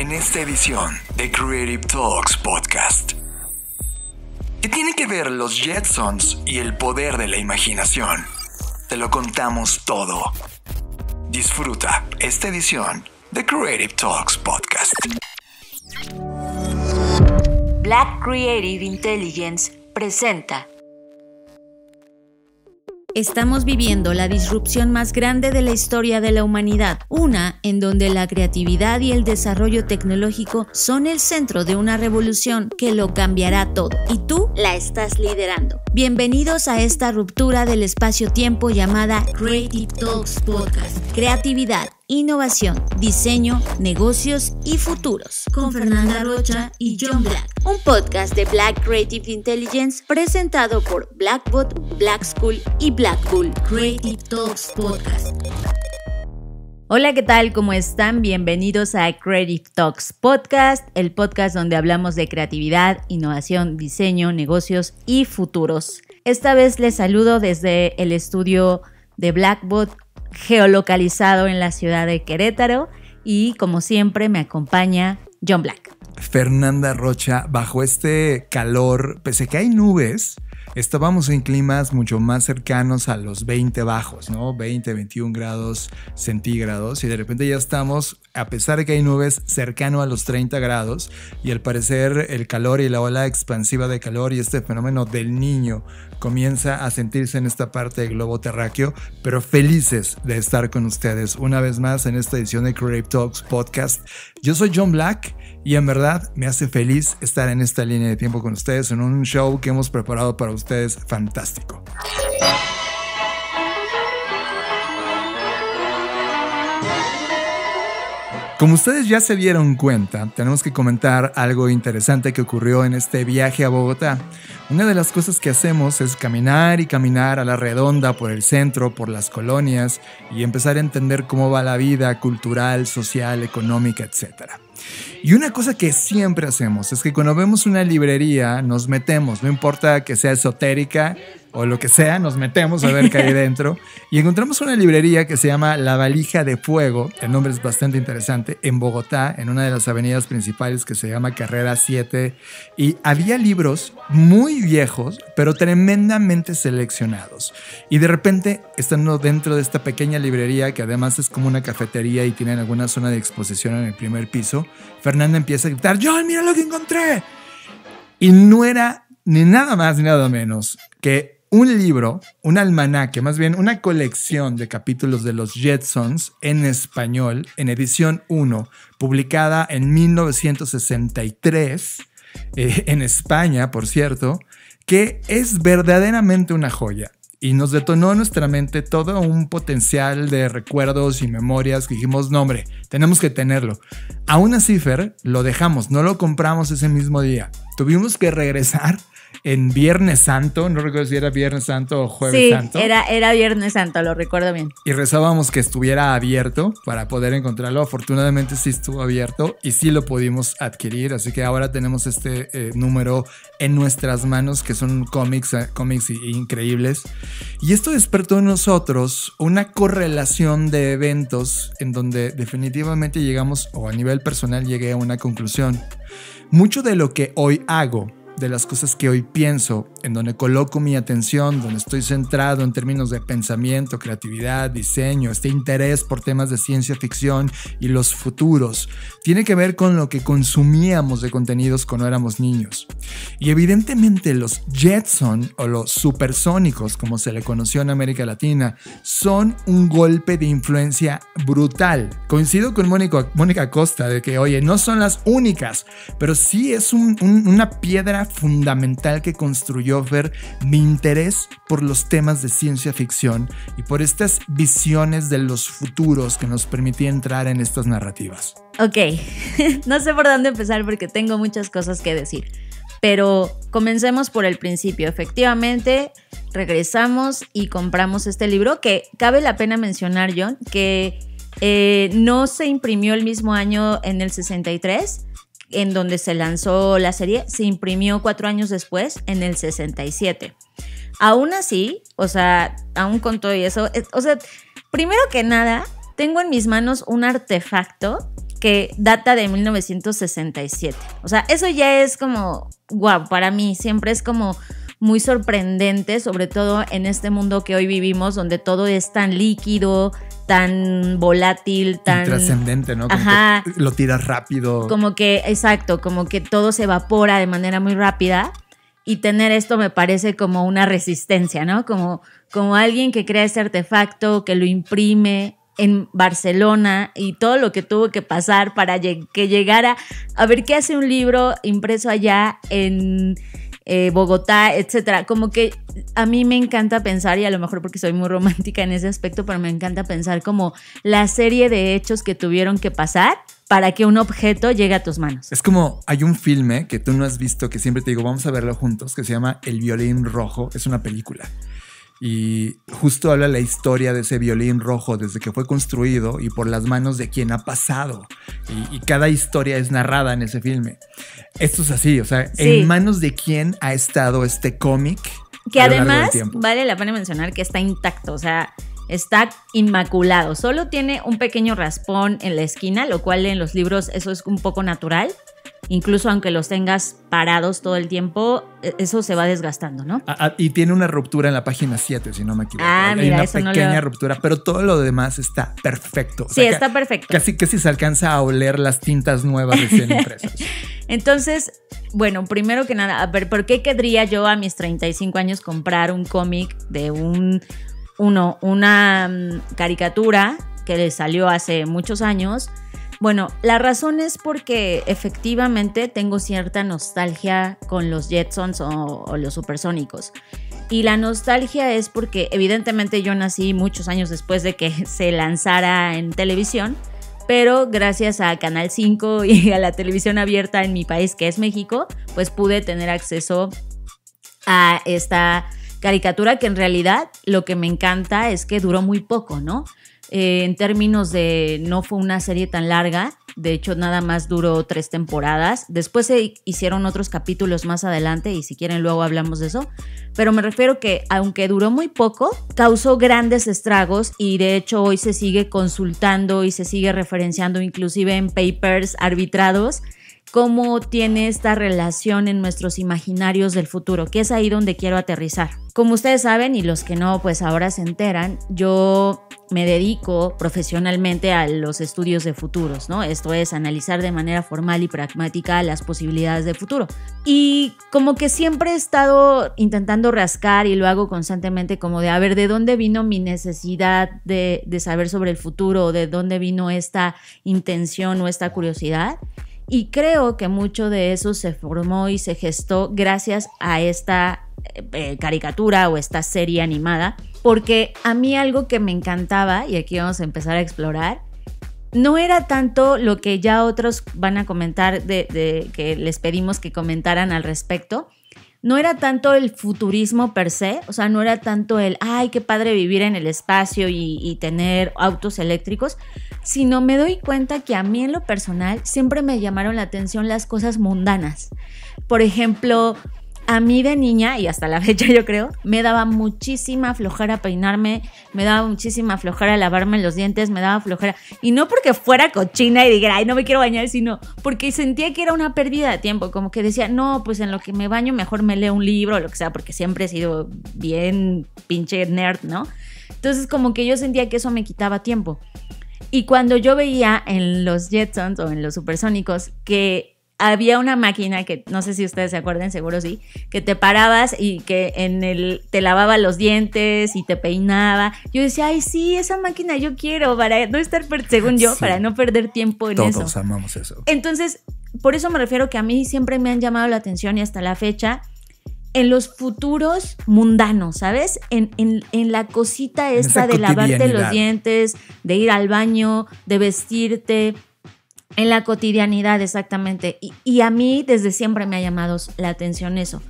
en esta edición de Creative Talks Podcast. ¿Qué tiene que ver los Jetsons y el poder de la imaginación? Te lo contamos todo. Disfruta esta edición de Creative Talks Podcast. Black Creative Intelligence presenta Estamos viviendo la disrupción más grande de la historia de la humanidad, una en donde la creatividad y el desarrollo tecnológico son el centro de una revolución que lo cambiará todo, y tú la estás liderando. Bienvenidos a esta ruptura del espacio-tiempo llamada Creative Talks Podcast. Creatividad, innovación, diseño, negocios y futuros. Con Fernanda Rocha y John Black. Un podcast de Black Creative Intelligence presentado por Blackbot, Black School y Black Bull. Creative Talks Podcast. Hola, ¿qué tal? ¿Cómo están? Bienvenidos a Creative Talks Podcast, el podcast donde hablamos de creatividad, innovación, diseño, negocios y futuros. Esta vez les saludo desde el estudio de Blackbot geolocalizado en la ciudad de Querétaro y como siempre me acompaña John Black. Fernanda Rocha, bajo este calor, pese que hay nubes, estábamos en climas mucho más cercanos a los 20 bajos, ¿no? 20, 21 grados centígrados y de repente ya estamos, a pesar de que hay nubes, cercano a los 30 grados y al parecer el calor y la ola expansiva de calor y este fenómeno del niño comienza a sentirse en esta parte del globo terráqueo, pero felices de estar con ustedes una vez más en esta edición de Creative Talks Podcast. Yo soy John Black y en verdad me hace feliz estar en esta línea de tiempo con ustedes en un show que hemos preparado para ustedes fantástico. Como ustedes ya se dieron cuenta, tenemos que comentar algo interesante que ocurrió en este viaje a Bogotá. Una de las cosas que hacemos es caminar y caminar a la redonda por el centro, por las colonias y empezar a entender cómo va la vida cultural, social, económica, etc. Y una cosa que siempre hacemos es que cuando vemos una librería nos metemos, no importa que sea esotérica o lo que sea, nos metemos a ver qué hay dentro y encontramos una librería que se llama La Valija de Fuego, el nombre es bastante interesante, en Bogotá, en una de las avenidas principales que se llama Carrera 7 y había libros muy viejos, pero tremendamente seleccionados. Y de repente, estando dentro de esta pequeña librería que además es como una cafetería y tiene alguna zona de exposición en el primer piso, Fernanda empieza a gritar, John, mira lo que encontré. Y no era ni nada más ni nada menos que un libro, un almanaque, más bien una colección de capítulos de los Jetsons en español, en edición 1, publicada en 1963, eh, en España, por cierto, que es verdaderamente una joya. Y nos detonó en nuestra mente todo un potencial de recuerdos y memorias que dijimos, no hombre, tenemos que tenerlo. Aún así, Fer, lo dejamos, no lo compramos ese mismo día. Tuvimos que regresar en Viernes Santo, no recuerdo si era Viernes Santo o Jueves Santo. Sí, era, era Viernes Santo, lo recuerdo bien. Y rezábamos que estuviera abierto para poder encontrarlo. Afortunadamente sí estuvo abierto y sí lo pudimos adquirir, así que ahora tenemos este eh, número en nuestras manos, que son cómics, eh, cómics increíbles. Y esto despertó en nosotros una correlación de eventos en donde definitivamente llegamos, o a nivel personal llegué a una conclusión. Mucho de lo que hoy hago de las cosas que hoy pienso, en donde coloco mi atención, donde estoy centrado en términos de pensamiento, creatividad, diseño, este interés por temas de ciencia ficción y los futuros, tiene que ver con lo que consumíamos de contenidos cuando éramos niños. Y evidentemente los Jetson o los supersónicos, como se le conoció en América Latina, son un golpe de influencia brutal. Coincido con Mónica, Costa de que, oye, no son las únicas, pero sí es una piedra fundamental que construyó ver mi interés por los temas de ciencia ficción y por estas visiones de los futuros que nos permitía entrar en estas narrativas. Ok, no sé por dónde empezar porque tengo muchas cosas que decir, pero comencemos por el principio. Efectivamente, regresamos y compramos este libro que cabe la pena mencionar, John, que eh, no se imprimió el mismo año en el 63 en donde se lanzó la serie, se imprimió cuatro años después, en el 67. Aún así, o sea, aún con todo eso, o sea, primero que nada, tengo en mis manos un artefacto que data de 1967. O sea, eso ya es como, wow, para mí siempre es como muy sorprendente, sobre todo en este mundo que hoy vivimos, donde todo es tan líquido, tan volátil, tan... Trascendente, ¿no? Ajá. lo tiras rápido. Como que, exacto, como que todo se evapora de manera muy rápida. Y tener esto me parece como una resistencia, ¿no? Como, como alguien que crea este artefacto, que lo imprime, en Barcelona y todo lo que tuvo que pasar para que llegara a ver qué hace un libro impreso allá en eh, Bogotá, etcétera. Como que a mí me encanta pensar, y a lo mejor porque soy muy romántica en ese aspecto, pero me encanta pensar como la serie de hechos que tuvieron que pasar para que un objeto llegue a tus manos. Es como hay un filme que tú no has visto que siempre te digo, vamos a verlo juntos, que se llama El violín rojo. Es una película y justo habla la historia de ese violín rojo desde que fue construido y por las manos de quien ha pasado. Y, cada historia es narrada en ese filme. Esto es así, o sea, en manos de quién ha estado este cómic. Que además vale la pena mencionar que está intacto, o sea, está inmaculado. Solo tiene un pequeño raspón en la esquina, lo cual en los libros eso es un poco natural incluso aunque los tengas parados todo el tiempo, e, eso se va desgastando, ¿no? Ah, ah, y tiene una ruptura en la página 7, si no me equivoco. Ah, Hay una pequeña ruptura, pero todo lo demás está perfecto. sí, está perfecto. Casi que si se alcanza a oler las tintas nuevas recién impresas. Entonces, bueno, primero que nada, a ver, ¿por qué querría yo a mis 35 años comprar un cómic de un, uno, una mm, caricatura que le salió hace muchos años? Bueno, la razón es porque efectivamente tengo cierta nostalgia con los Jetsons o, los supersónicos. Y la nostalgia es porque evidentemente yo nací muchos años después de que se lanzara en televisión, pero gracias a Canal 5 y a la televisión abierta en mi país, que es México, pues pude tener acceso a esta caricatura que en realidad lo que me encanta es que duró muy poco, ¿no? Eh, en términos de no fue una serie tan larga, de hecho nada más duró tres temporadas, después se hicieron otros capítulos más adelante y si quieren luego hablamos de eso, pero me refiero que aunque duró muy poco, causó grandes estragos y de hecho hoy se sigue consultando y se sigue referenciando inclusive en papers arbitrados cómo tiene esta relación en nuestros imaginarios del futuro, que es ahí donde quiero aterrizar. Como ustedes saben y los que no, pues ahora se enteran, yo me dedico profesionalmente a los estudios de futuros, ¿no? Esto es analizar de manera formal y pragmática las posibilidades de futuro. Y como que siempre he estado intentando rascar y lo hago constantemente como de, a ver, ¿de dónde vino mi necesidad de, de saber sobre el futuro? ¿De dónde vino esta intención o esta curiosidad? Y creo que mucho de eso se formó y se gestó gracias a esta eh, caricatura o esta serie animada, porque a mí algo que me encantaba, y aquí vamos a empezar a explorar, no era tanto lo que ya otros van a comentar de que les pedimos que comentaran al respecto, no era tanto el futurismo per se, o sea, no era tanto el, ay, qué padre vivir en el espacio y, tener autos eléctricos, sino me doy cuenta que a mí en lo personal siempre me llamaron la atención las cosas mundanas. Por ejemplo, a mí de niña, y hasta la fecha yo creo, me daba muchísima flojera peinarme, me daba muchísima flojera lavarme los dientes, me daba flojera. Y no porque fuera cochina y dijera, ay, no me quiero bañar, sino porque sentía que era una pérdida de tiempo. Como que decía, no, pues en lo que me baño mejor me leo un libro o lo que sea, porque siempre he sido bien pinche nerd, ¿no? Entonces como que yo sentía que eso me quitaba tiempo. Y cuando yo veía en los Jetsons o en los supersónicos que había una máquina que no sé si ustedes se acuerdan, seguro sí, que te parabas y que en el te lavaba los dientes y te peinaba. Yo decía, ay, sí, esa máquina yo quiero para no estar, según yo, para no perder tiempo en eso. Todos amamos eso. Entonces, por eso me refiero que a mí siempre me han llamado la atención y hasta la fecha en los futuros mundanos, ¿sabes? En, en la cosita esta de lavarte los dientes, de ir al baño, de vestirte, en la cotidianidad, exactamente. Y, a mí desde siempre me ha llamado la atención eso.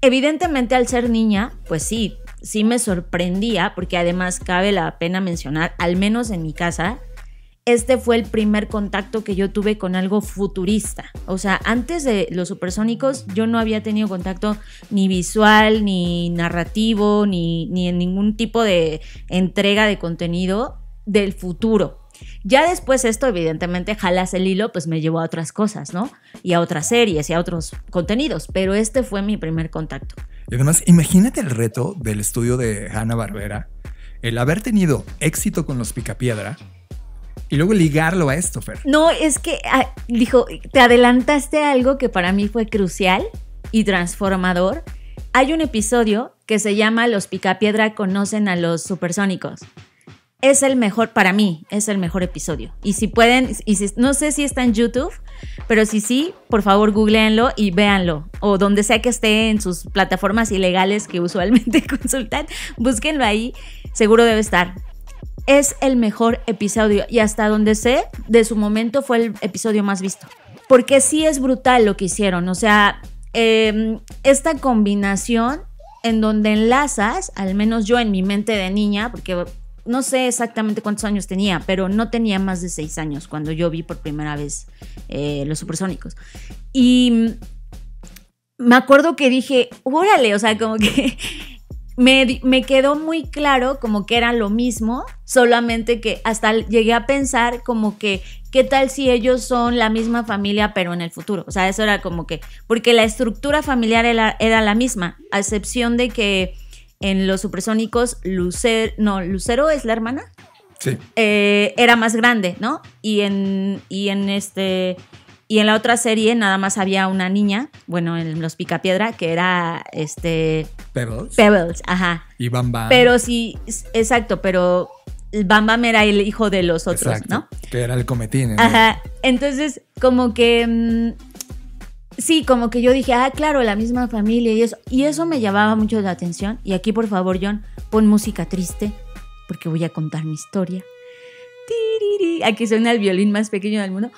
Evidentemente al ser niña, pues sí, sí me sorprendía, porque además cabe la pena mencionar, al menos en mi casa, este fue el primer contacto que yo tuve con algo futurista. O sea, antes de los supersónicos yo no había tenido contacto ni visual, ni narrativo, ni, ni en ningún tipo de entrega de contenido del futuro. Ya después esto, evidentemente, jalas el hilo, pues me llevó a otras cosas, ¿no? Y a otras series y a otros contenidos, pero este fue mi primer contacto. Y además, imagínate el reto del estudio de Hanna Barbera, el haber tenido éxito con los Picapiedra y luego ligarlo a esto, Fer. No, es que ah, dijo, te adelantaste a algo que para mí fue crucial y transformador. Hay un episodio que se llama Los Picapiedra conocen a los supersónicos. Es el mejor, para mí, es el mejor episodio. Y si pueden, y si, no sé si está en YouTube, pero si sí, por favor googleenlo y véanlo. O donde sea que esté en sus plataformas ilegales que usualmente consultan, búsquenlo ahí, seguro debe estar es el mejor episodio y hasta donde sé, de su momento fue el episodio más visto. Porque sí es brutal lo que hicieron, o sea, em, esta combinación en donde enlazas, al menos yo en mi mente de niña, porque no sé exactamente cuántos años tenía, pero no tenía más de seis años cuando yo vi por primera vez eh, los supersónicos. Y me acuerdo que dije, órale, o sea, como que me, quedó muy claro como que era lo mismo, solamente que hasta llegué a pensar como que, ¿qué tal si ellos son la misma familia pero en el futuro? O sea, eso era como que, porque la estructura familiar era, la misma, a excepción de que en los supersónicos, Lucero, no, Lucero es la hermana. Sí. Eh, era más grande, ¿no? Y en, y en este y en la otra serie nada más había una niña, bueno, en Los Picapiedra, que era este. Pebbles. Pebbles, ajá. Y Bam Bam. Pero sí, exacto, pero Bam Bam era el hijo de los otros, ¿no? Que era el cometín. Ajá. Entonces, como que. Sí, como que yo dije, ah, claro, la misma familia y eso. Y eso me llamaba mucho la atención. Y aquí, por favor, John, pon música triste, porque voy a contar mi historia. Aquí suena el violín más pequeño del mundo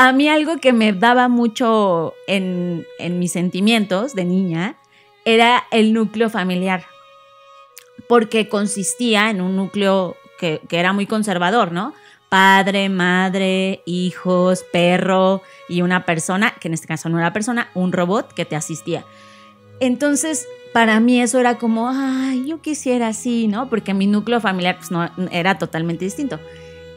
a mí algo que me daba mucho en, mis sentimientos de niña era el núcleo familiar, porque consistía en un núcleo que, que, era muy conservador, ¿no? Padre, madre, hijos, perro y una persona, que en este caso no era persona, un robot que te asistía. Entonces, para mí eso era como, ay, yo quisiera así, ¿no? Porque mi núcleo familiar pues, no, era totalmente distinto.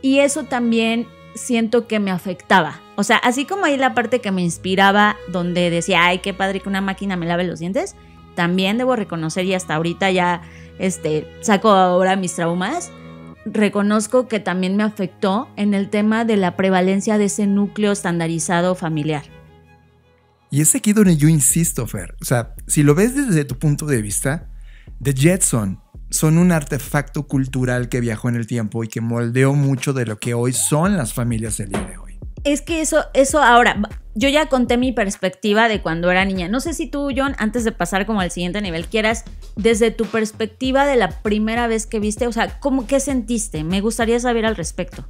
Y eso también siento que me afectaba. O sea, así como hay la parte que me inspiraba, donde decía, ay, qué padre que una máquina me lave los dientes, también debo reconocer, y hasta ahorita ya este, saco ahora mis traumas, reconozco que también me afectó en el tema de la prevalencia de ese núcleo estandarizado familiar. Y es aquí donde yo insisto, Fer. O sea, si lo ves desde tu punto de vista, The Jetson son un artefacto cultural que viajó en el tiempo y que moldeó mucho de lo que hoy son las familias del hoy. Es que eso, eso ahora, yo ya conté mi perspectiva de cuando era niña. No sé si tú, John, antes de pasar como al siguiente nivel, quieras, desde tu perspectiva de la primera vez que viste, o sea, ¿cómo, ¿qué sentiste? Me gustaría saber al respecto.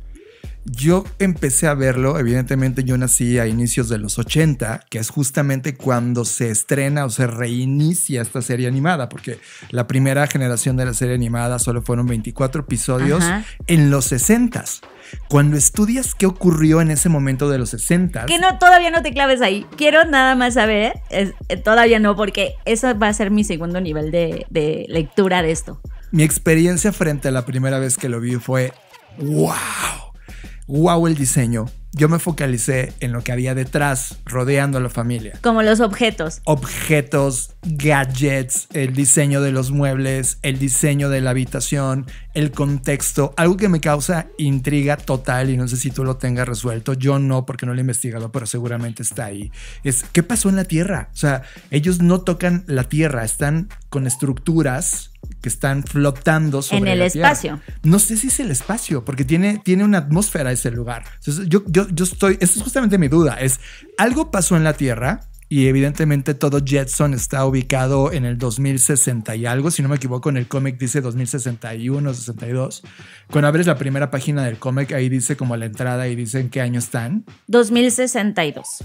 Yo empecé a verlo, evidentemente yo nací a inicios de los 80, que es justamente cuando se estrena o se reinicia esta serie animada, porque la primera generación de la serie animada solo fueron 24 episodios en los 60 cuando estudias qué ocurrió en ese momento de los 60 Que no, todavía no te claves ahí. Quiero nada más saber, eh, todavía no, porque eso va a ser mi segundo nivel de, de lectura de esto. Mi experiencia frente a la primera vez que lo vi fue, wow wow el diseño, yo me focalicé en lo que había detrás, rodeando a la familia. Como los objetos. Objetos, gadgets, el diseño de los muebles, el diseño de la habitación, el contexto, algo que me causa intriga total y no sé si tú lo tengas resuelto. Yo no, porque no lo he investigado, pero seguramente está ahí. Es, ¿qué pasó en la Tierra? O sea, ellos no tocan la Tierra, están con estructuras que están flotando sobre en el espacio. No sé si es el espacio, porque tiene, tiene una atmósfera ese lugar. yo, yo, yo estoy, esa es justamente mi duda, es algo pasó en la Tierra y evidentemente todo Jetson está ubicado en el 2060 y algo, si no me equivoco, en el cómic dice 2061, 62. Cuando abres la primera página del cómic, ahí dice como la entrada y dice en qué año están. 2062.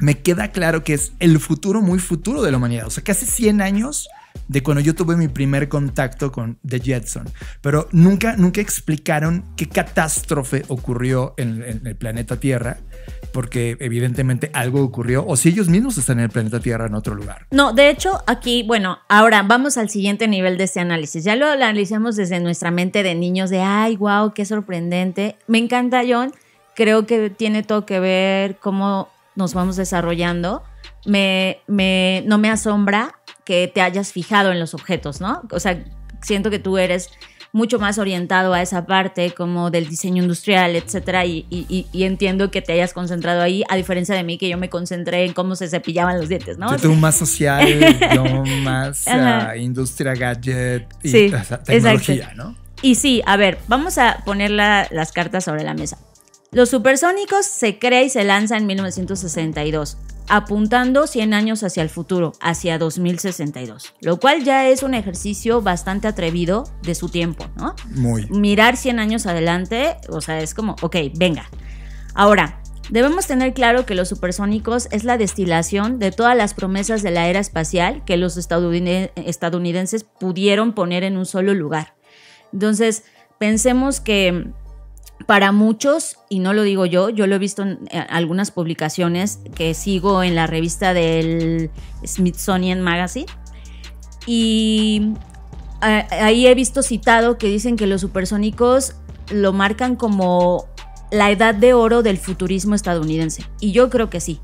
Me queda claro que es el futuro muy futuro de la humanidad, o sea, que hace 100 años de cuando yo tuve mi primer contacto con The Jetson. Pero nunca, nunca explicaron qué catástrofe ocurrió en, el planeta Tierra porque evidentemente algo ocurrió, o si ellos mismos están en el planeta Tierra en otro lugar. No, de hecho, aquí, bueno, ahora vamos al siguiente nivel de este análisis. Ya lo analicemos desde nuestra mente de niños, de ay, wow, qué sorprendente. Me encanta, John. Creo que tiene todo que ver cómo nos vamos desarrollando. Me, me, no me asombra que te hayas fijado en los objetos, ¿no? O sea, siento que tú eres mucho más orientado a esa parte como del diseño industrial, etcétera, y, entiendo que te hayas concentrado ahí, a diferencia de mí que yo me concentré en cómo se cepillaban los dientes, ¿no? tú más social, yo más uh, industria, gadget y tecnología, ¿no? Y sí, a ver, vamos a poner las cartas sobre la mesa. Los supersónicos se crea y se lanza en 1962 apuntando 100 años hacia el futuro, hacia 2062, lo cual ya es un ejercicio bastante atrevido de su tiempo, ¿no? Muy. Mirar 100 años adelante, o sea, es como, ok, venga. Ahora, debemos tener claro que los supersónicos es la destilación de todas las promesas de la era espacial que los estadounidenses pudieron poner en un solo lugar. Entonces, pensemos que para muchos, y no lo digo yo, yo lo he visto en eh, algunas publicaciones que sigo en la revista del Smithsonian Magazine, y eh, ahí he visto citado que dicen que los supersónicos lo marcan como la edad de oro del futurismo estadounidense. Y yo creo que sí,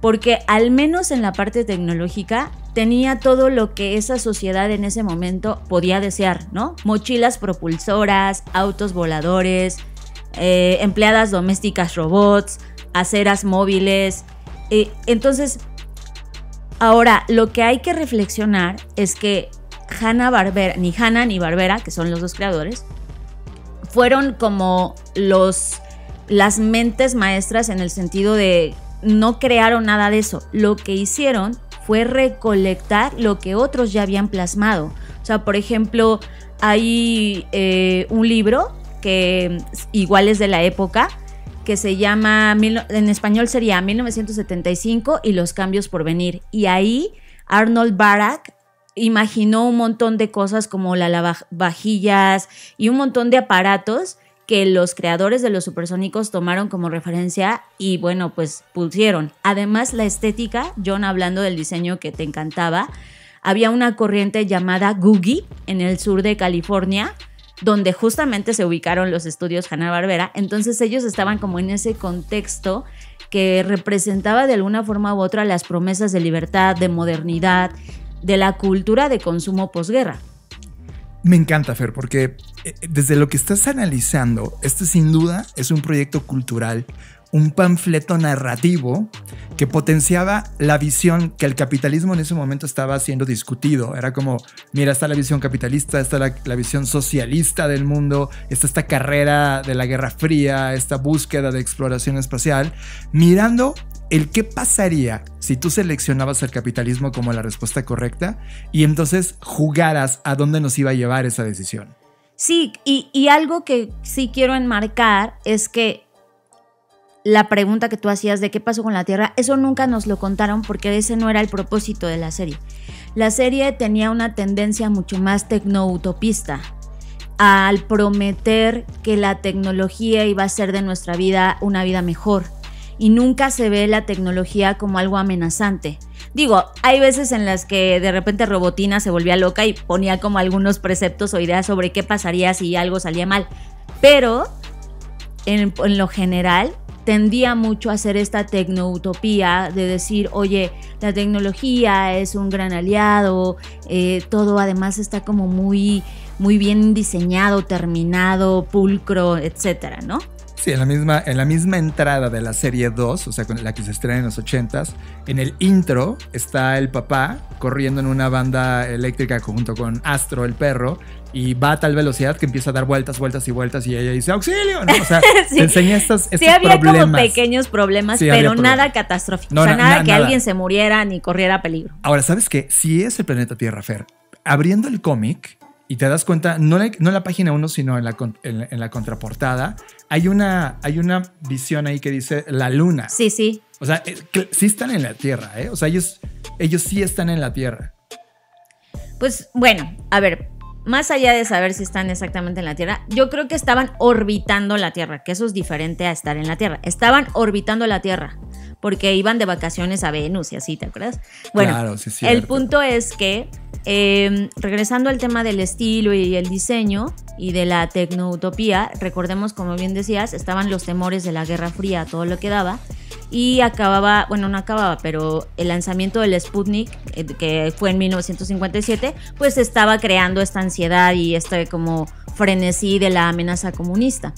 porque al menos en la parte tecnológica tenía todo lo que esa sociedad en ese momento podía desear, ¿no? Mochilas propulsoras, autos voladores, eh, empleadas domésticas robots, aceras móviles. Eh, entonces, ahora lo que hay que reflexionar es que Hanna Barbera, ni Hanna ni Barbera, que son los dos creadores, fueron como los las mentes maestras en el sentido de no crearon nada de eso. Lo que hicieron fue recolectar lo que otros ya habían plasmado. O sea, por ejemplo, hay eh, un libro que igual es de la época, que se llama, en español sería 1975 y los cambios por venir. Y ahí Arnold Barak imaginó un montón de cosas como la lavavajillas y un montón de aparatos que los creadores de los supersónicos tomaron como referencia y bueno, pues pusieron. Además, la estética, John hablando del diseño que te encantaba, había una corriente llamada Googie en el sur de California, donde justamente se ubicaron los estudios Hanna-Barbera. Entonces ellos estaban como en ese contexto que representaba de alguna forma u otra las promesas de libertad, de modernidad, de la cultura de consumo posguerra. Me encanta, Fer, porque eh, desde lo que estás analizando, este sin duda es un proyecto cultural un panfleto narrativo que potenciaba la visión que el capitalismo en ese momento estaba siendo discutido. Era como, mira, está la visión capitalista, está la, visión socialista del mundo, está esta carrera de la Guerra Fría, esta búsqueda de exploración espacial, mirando el qué pasaría si tú seleccionabas el capitalismo como la respuesta correcta y entonces jugaras a dónde nos iba a llevar esa decisión. Sí, y, y algo que sí quiero enmarcar es que la pregunta que tú hacías de qué pasó con la Tierra, eso nunca nos lo contaron porque ese no era el propósito de la serie. La serie tenía una tendencia mucho más tecnoutopista al prometer que la tecnología iba a ser de nuestra vida una vida mejor y nunca se ve la tecnología como algo amenazante. Digo, hay veces en las que de repente Robotina se volvía loca y ponía como algunos preceptos o ideas sobre qué pasaría si algo salía mal, pero en, en lo general tendía mucho a hacer esta tecnoutopía de decir, oye, la tecnología es un gran aliado, eh, todo además está como muy, muy bien diseñado, terminado, pulcro, etcétera, ¿no? Sí, en la misma, en la misma entrada de la serie 2, o sea, con la que se estrena en los 80s, en el intro está el papá corriendo en una banda eléctrica junto con Astro, el perro, y va a tal velocidad que empieza a dar vueltas, vueltas y vueltas y ella dice auxilio, ¿no? O sea, te enseña estos, estos sí, había como pequeños problemas, pero nada catastrófico. o sea, nada que alguien se muriera ni corriera peligro. Ahora, ¿sabes qué? Si es el planeta Tierra, Fer, abriendo el cómic, y te das cuenta, no, en la página 1, sino en la, en, la contraportada, hay una, hay una visión ahí que dice la luna. Sí, sí. O sea, eh, sí están en la Tierra, ¿eh? O sea, ellos, ellos sí están en la Tierra. Pues bueno, a ver, más allá de saber si están exactamente en la Tierra, yo creo que estaban orbitando la Tierra, que eso es diferente a estar en la Tierra. Estaban orbitando la Tierra, porque iban de vacaciones a Venus y así, ¿te acuerdas? Bueno, Claro, sí, sí, el cierto. punto es que, eh, regresando al tema del estilo y el diseño y de la tecnoutopía, recordemos, como bien decías, estaban los temores de la Guerra Fría, todo lo que daba. Y acababa, bueno, no acababa, pero el lanzamiento del Sputnik, eh, que fue en 1957, pues estaba creando esta ansiedad y este como frenesí de la amenaza comunista.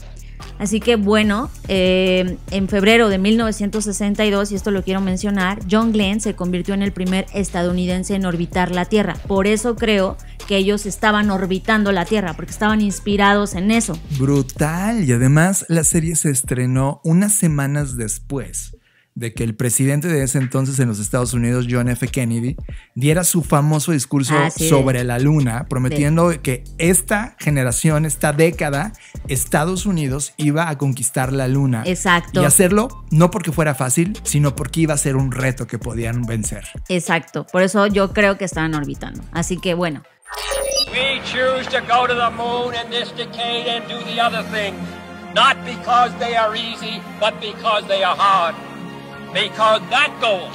Así que bueno, eh, en febrero de 1962, y esto lo quiero mencionar, John Glenn se convirtió en el primer estadounidense en orbitar la Tierra. Por eso creo que ellos estaban orbitando la Tierra, porque estaban inspirados en eso. Brutal. Y además la serie se estrenó unas semanas después de que el presidente de ese entonces en los Estados Unidos, John F. Kennedy, diera su famoso discurso Ah, sí. sobre la luna, prometiendo que esta generación, esta década, Estados Unidos iba a conquistar la luna. Exacto. Y hacerlo no porque fuera fácil, sino porque iba a ser un reto que podían vencer. Exacto. Por eso yo creo que estaban orbitando. Así que bueno. We choose to go to the moon in this decade and do the other things, not because they are easy, but because they are hard. Because that goal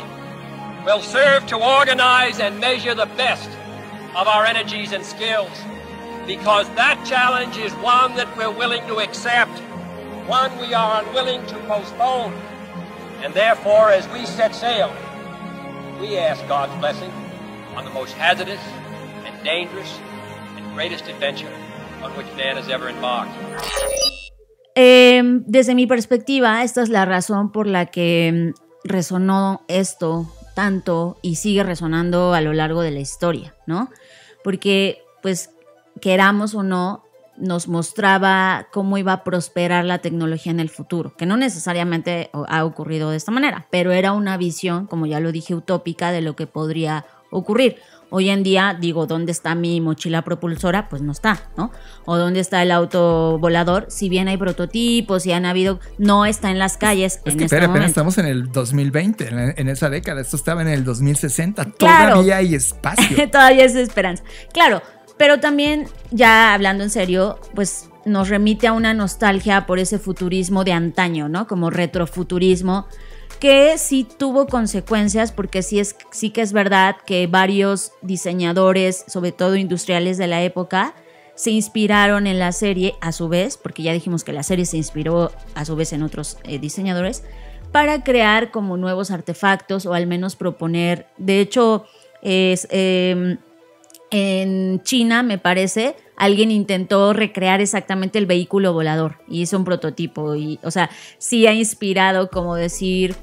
will serve to organize and measure the best of our energies and skills. Because that challenge is one that we're willing to accept, one we are unwilling to postpone. And therefore, as we set sail, we ask God's blessing on the most hazardous and dangerous and greatest adventure on which man has ever embarked. Eh, desde mi perspectiva, esta es la razón por la que resonó esto tanto y sigue resonando a lo largo de la historia, ¿no? Porque, pues, queramos o no, nos mostraba cómo iba a prosperar la tecnología en el futuro, que no necesariamente ha ocurrido de esta manera, pero era una visión, como ya lo dije, utópica de lo que podría ocurrir. Hoy en día, digo, ¿dónde está mi mochila propulsora? Pues no está, ¿no? O ¿dónde está el auto volador? Si bien hay prototipos y han habido, no está en las calles Es en que este espera, estamos en el 2020, en, en esa década. Esto estaba en el 2060. Claro. Todavía hay espacio. Todavía es esperanza. Claro, pero también, ya hablando en serio, pues nos remite a una nostalgia por ese futurismo de antaño, ¿no? Como retrofuturismo, que sí tuvo consecuencias, porque sí, es, sí que es verdad que varios diseñadores, sobre todo industriales de la época, se inspiraron en la serie a su vez, porque ya dijimos que la serie se inspiró a su vez en otros eh, diseñadores, para crear como nuevos artefactos o al menos proponer, de hecho, es, eh, en China, me parece, alguien intentó recrear exactamente el vehículo volador y hizo un prototipo. Y, o sea, sí ha inspirado como decir.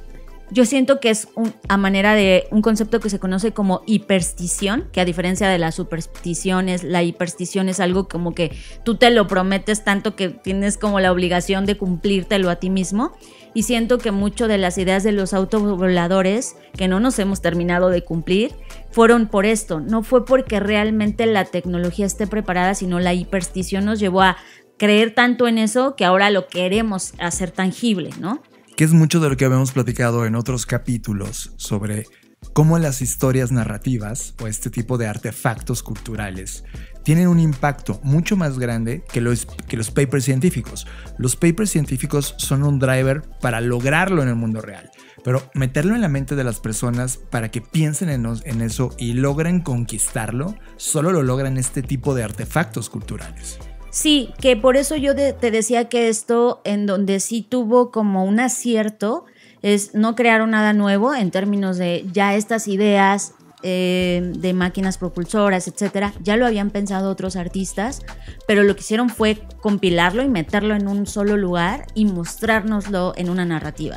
Yo siento que es a manera de un concepto que se conoce como hiperstición, que a diferencia de las supersticiones, la hiperstición es algo como que tú te lo prometes tanto que tienes como la obligación de cumplírtelo a ti mismo. Y siento que mucho de las ideas de los autovoladores que no nos hemos terminado de cumplir fueron por esto. No fue porque realmente la tecnología esté preparada, sino la hiperstición nos llevó a creer tanto en eso que ahora lo queremos hacer tangible, ¿no? Que es mucho de lo que habíamos platicado en otros capítulos sobre cómo las historias narrativas o este tipo de artefactos culturales tienen un impacto mucho más grande que los, que los papers científicos. Los papers científicos son un driver para lograrlo en el mundo real, pero meterlo en la mente de las personas para que piensen en, eso y logren conquistarlo, solo lo logran este tipo de artefactos culturales. Sí, que por eso yo te decía que esto en donde sí tuvo como un acierto es no crearon nada nuevo en términos de ya estas ideas eh, de máquinas propulsoras, etcétera, ya lo habían pensado otros artistas, pero lo que hicieron fue compilarlo y meterlo en un solo lugar y mostrárnoslo en una narrativa.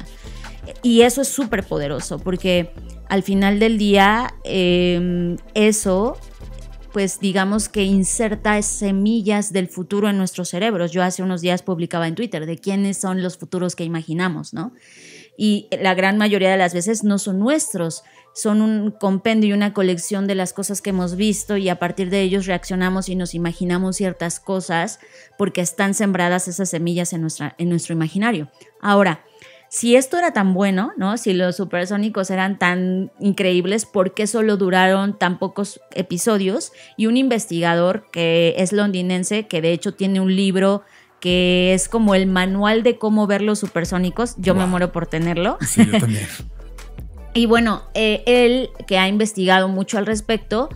Y eso es súper poderoso porque al final del día eh, eso pues digamos que inserta semillas del futuro en nuestros cerebros. Yo hace unos días publicaba en Twitter de quiénes son los futuros que imaginamos, ¿no? Y la gran mayoría de las veces no son nuestros, son un compendio y una colección de las cosas que hemos visto y a partir de ellos reaccionamos y nos imaginamos ciertas cosas porque están sembradas esas semillas en, nuestra, en nuestro imaginario. Ahora, si esto era tan bueno, ¿no? Si los supersónicos eran tan increíbles, ¿por qué solo duraron tan pocos episodios? Y un investigador que es londinense, que de hecho tiene un libro que es como el manual de cómo ver los supersónicos, yo me muero por tenerlo. Sí, yo también. y bueno, eh, él que ha investigado mucho al respecto,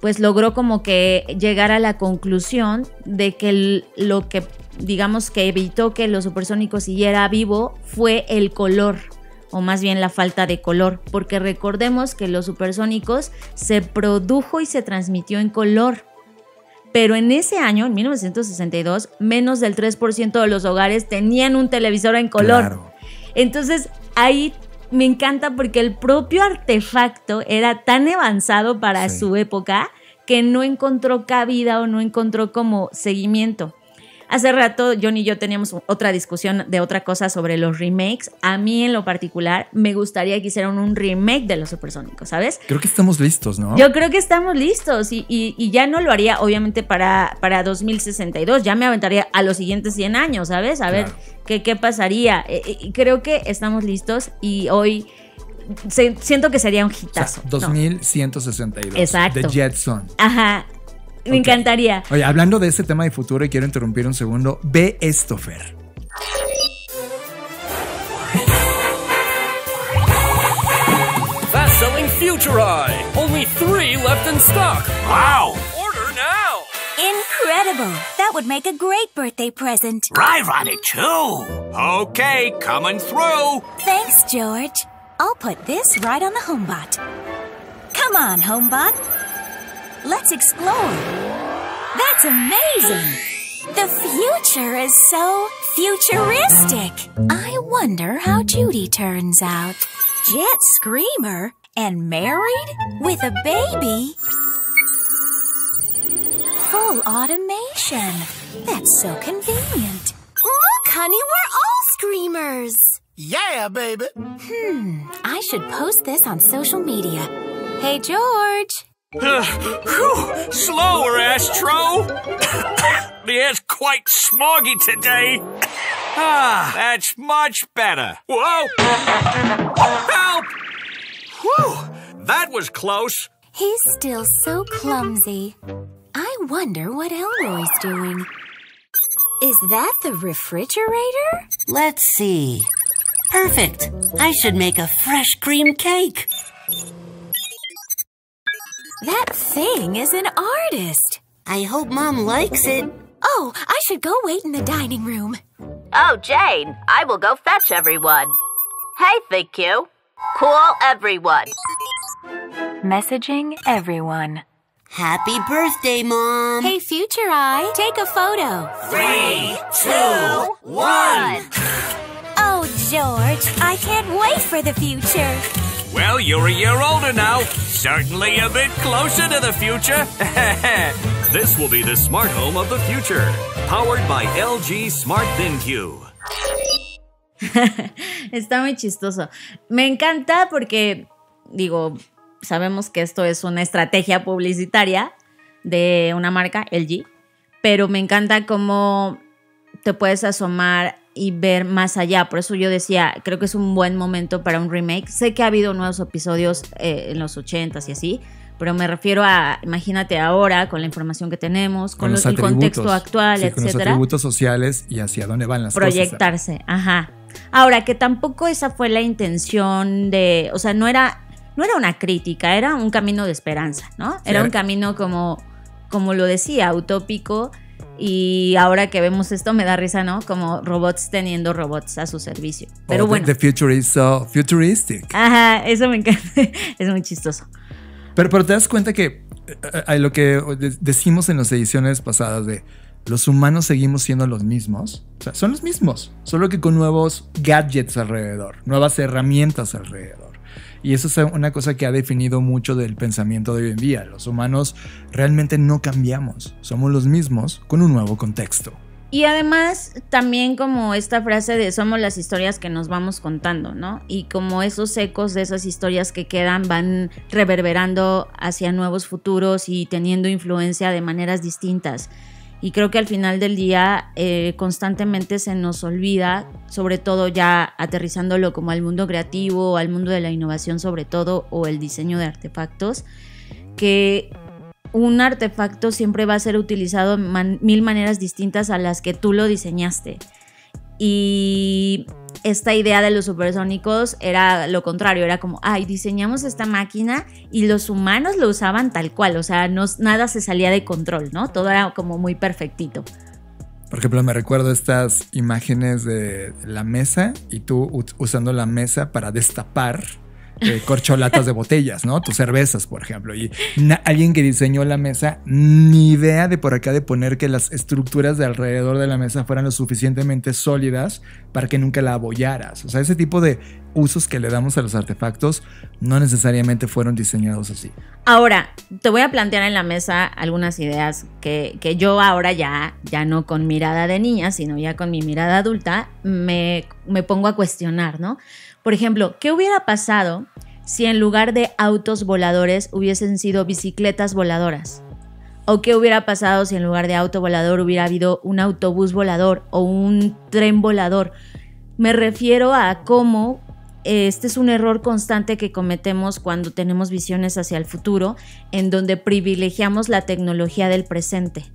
pues logró como que llegar a la conclusión de que el- lo que digamos que evitó que los supersónicos siguiera vivo fue el color o más bien la falta de color, porque recordemos que los supersónicos se produjo y se transmitió en color. Pero en ese año, en 1962, menos del 3% de los hogares tenían un televisor en color. Claro. Entonces ahí me encanta porque el propio artefacto era tan avanzado para Sí. su época que no encontró cabida o no encontró como seguimiento. Hace rato John y yo teníamos otra discusión de otra cosa sobre los remakes. A mí en lo particular me gustaría que hicieran un remake de los supersónicos, ¿sabes? Creo que estamos listos, ¿no? Yo creo que estamos listos y, y- y ya no lo haría obviamente para, para 2062, ya me aventaría a los siguientes 100 años, ¿sabes? A ver qué, qué pasaría. Eh, eh, creo que estamos listos y hoy se- siento que sería un O sea, hitazo. ¿no? 2162. Exacto. De Jetson. Ajá, me encantaría. Oye, hablando de ese tema de futuro, y quiero interrumpir un segundo. Ve esto, Fer. Fast selling Future Eye. Only three left in stock. Wow. Order now. Incredible! That would make a great birthday present. Drive on it too. Okay, coming through. Thanks, George. I'll put this right on the HomeBot. Come on, HomeBot. Let's explore. That's amazing! The future is so futuristic. I wonder how Judy turns out. Jet Screamer and married with a baby. Full automation. That's so convenient. Look, honey, we're all screamers. Yeah, baby. Hmm, I should post this on social media. Hey, George. Whew, slower, Astro. the air's quite smoggy today. Ah, that's much better. Whoa! Help! Whew, that was close. He's still so clumsy. I wonder what Elroy's doing. Is that the refrigerator? Let's see. Perfect. I should make a fresh cream cake. That thing is an artist. I hope Mom likes it. Oh, I should go wait in the dining room. Oh, Jane, I will go fetch everyone. Hey, thank you. Cool everyone. Messaging everyone. Happy birthday, Mom. Hey, Future Eye, take a photo. Three, two, one. Oh, George, I can't wait for the future. Well, you're a year older now. Certainly a bit closer to the future. This will be the smart home of the future. Powered by LG Smart ThinQ. Está muy chistoso. Me encanta porque, digo, sabemos que esto es una estrategia publicitaria de una marca, LG, pero me encanta cómo te puedes asomar y ver más allá. Por eso yo decía, creo que es un buen momento para un remake. Sé que ha habido nuevos episodios eh, en los 80s y así, pero me refiero a, imagínate ahora, con la información que tenemos, con, los lo- el contexto actual, Sí, Con los etcétera atributos sociales y hacia dónde van las cosas. proyectarse, ajá. Ahora que tampoco esa fue la intención de, o sea, no era no era una crítica, era un camino de esperanza, ¿no? Era un camino como como lo decía, utópico y ahora que vemos esto me da risa, ¿no? Como robots teniendo robots a su servicio. Pero Oh, bueno. The, future is so futuristic. Ajá, eso me encanta. es muy chistoso. Pero, pero te das cuenta que eh, eh, lo que de- decimos en las ediciones pasadas de los humanos seguimos siendo los mismos. O sea, son los mismos, solo que con nuevos gadgets alrededor, nuevas herramientas alrededor. Y eso es una cosa que ha definido mucho del pensamiento de hoy en día. Los humanos realmente no cambiamos, somos los mismos con un nuevo contexto. Y además, también como esta frase de somos las historias que nos vamos contando, ¿no? Y como esos ecos de esas historias que quedan van reverberando hacia nuevos futuros y teniendo influencia de maneras distintas. Y creo que al final del día eh, constantemente se nos olvida, sobre todo ya aterrizándolo como al mundo creativo, al mundo de la innovación sobre todo, o el diseño de artefactos, que un artefacto siempre va a ser utilizado mil maneras distintas a las que tú lo diseñaste. Y esta idea de los supersónicos era lo contrario, era como, ay, diseñamos esta máquina y los humanos lo usaban tal cual, o sea, no, nada se salía de control, ¿no? Todo era como muy perfectito. Por ejemplo, me recuerdo estas imágenes de la mesa y tú usando la mesa para destapar eh, corcholatas de botellas, ¿no? Tus cervezas, por ejemplo. Y alguien que diseñó la mesa, ni idea de por acá de poner que las estructuras de alrededor de la mesa fueran lo suficientemente sólidas para que nunca la abollaras. O sea, ese tipo de usos que le damos a los artefactos no necesariamente fueron diseñados así. Ahora, te voy a plantear en la mesa algunas ideas que, que yo ahora ya, ya no con mirada de niña, sino ya con mi mirada adulta, me, me pongo a cuestionar, ¿no? Por ejemplo, ¿qué hubiera pasado si en lugar de autos voladores hubiesen sido bicicletas voladoras? ¿O qué hubiera pasado si en lugar de auto volador hubiera habido un autobús volador o un tren volador? Me refiero a cómo este es un error constante que cometemos cuando tenemos visiones hacia el futuro, en donde privilegiamos la tecnología del presente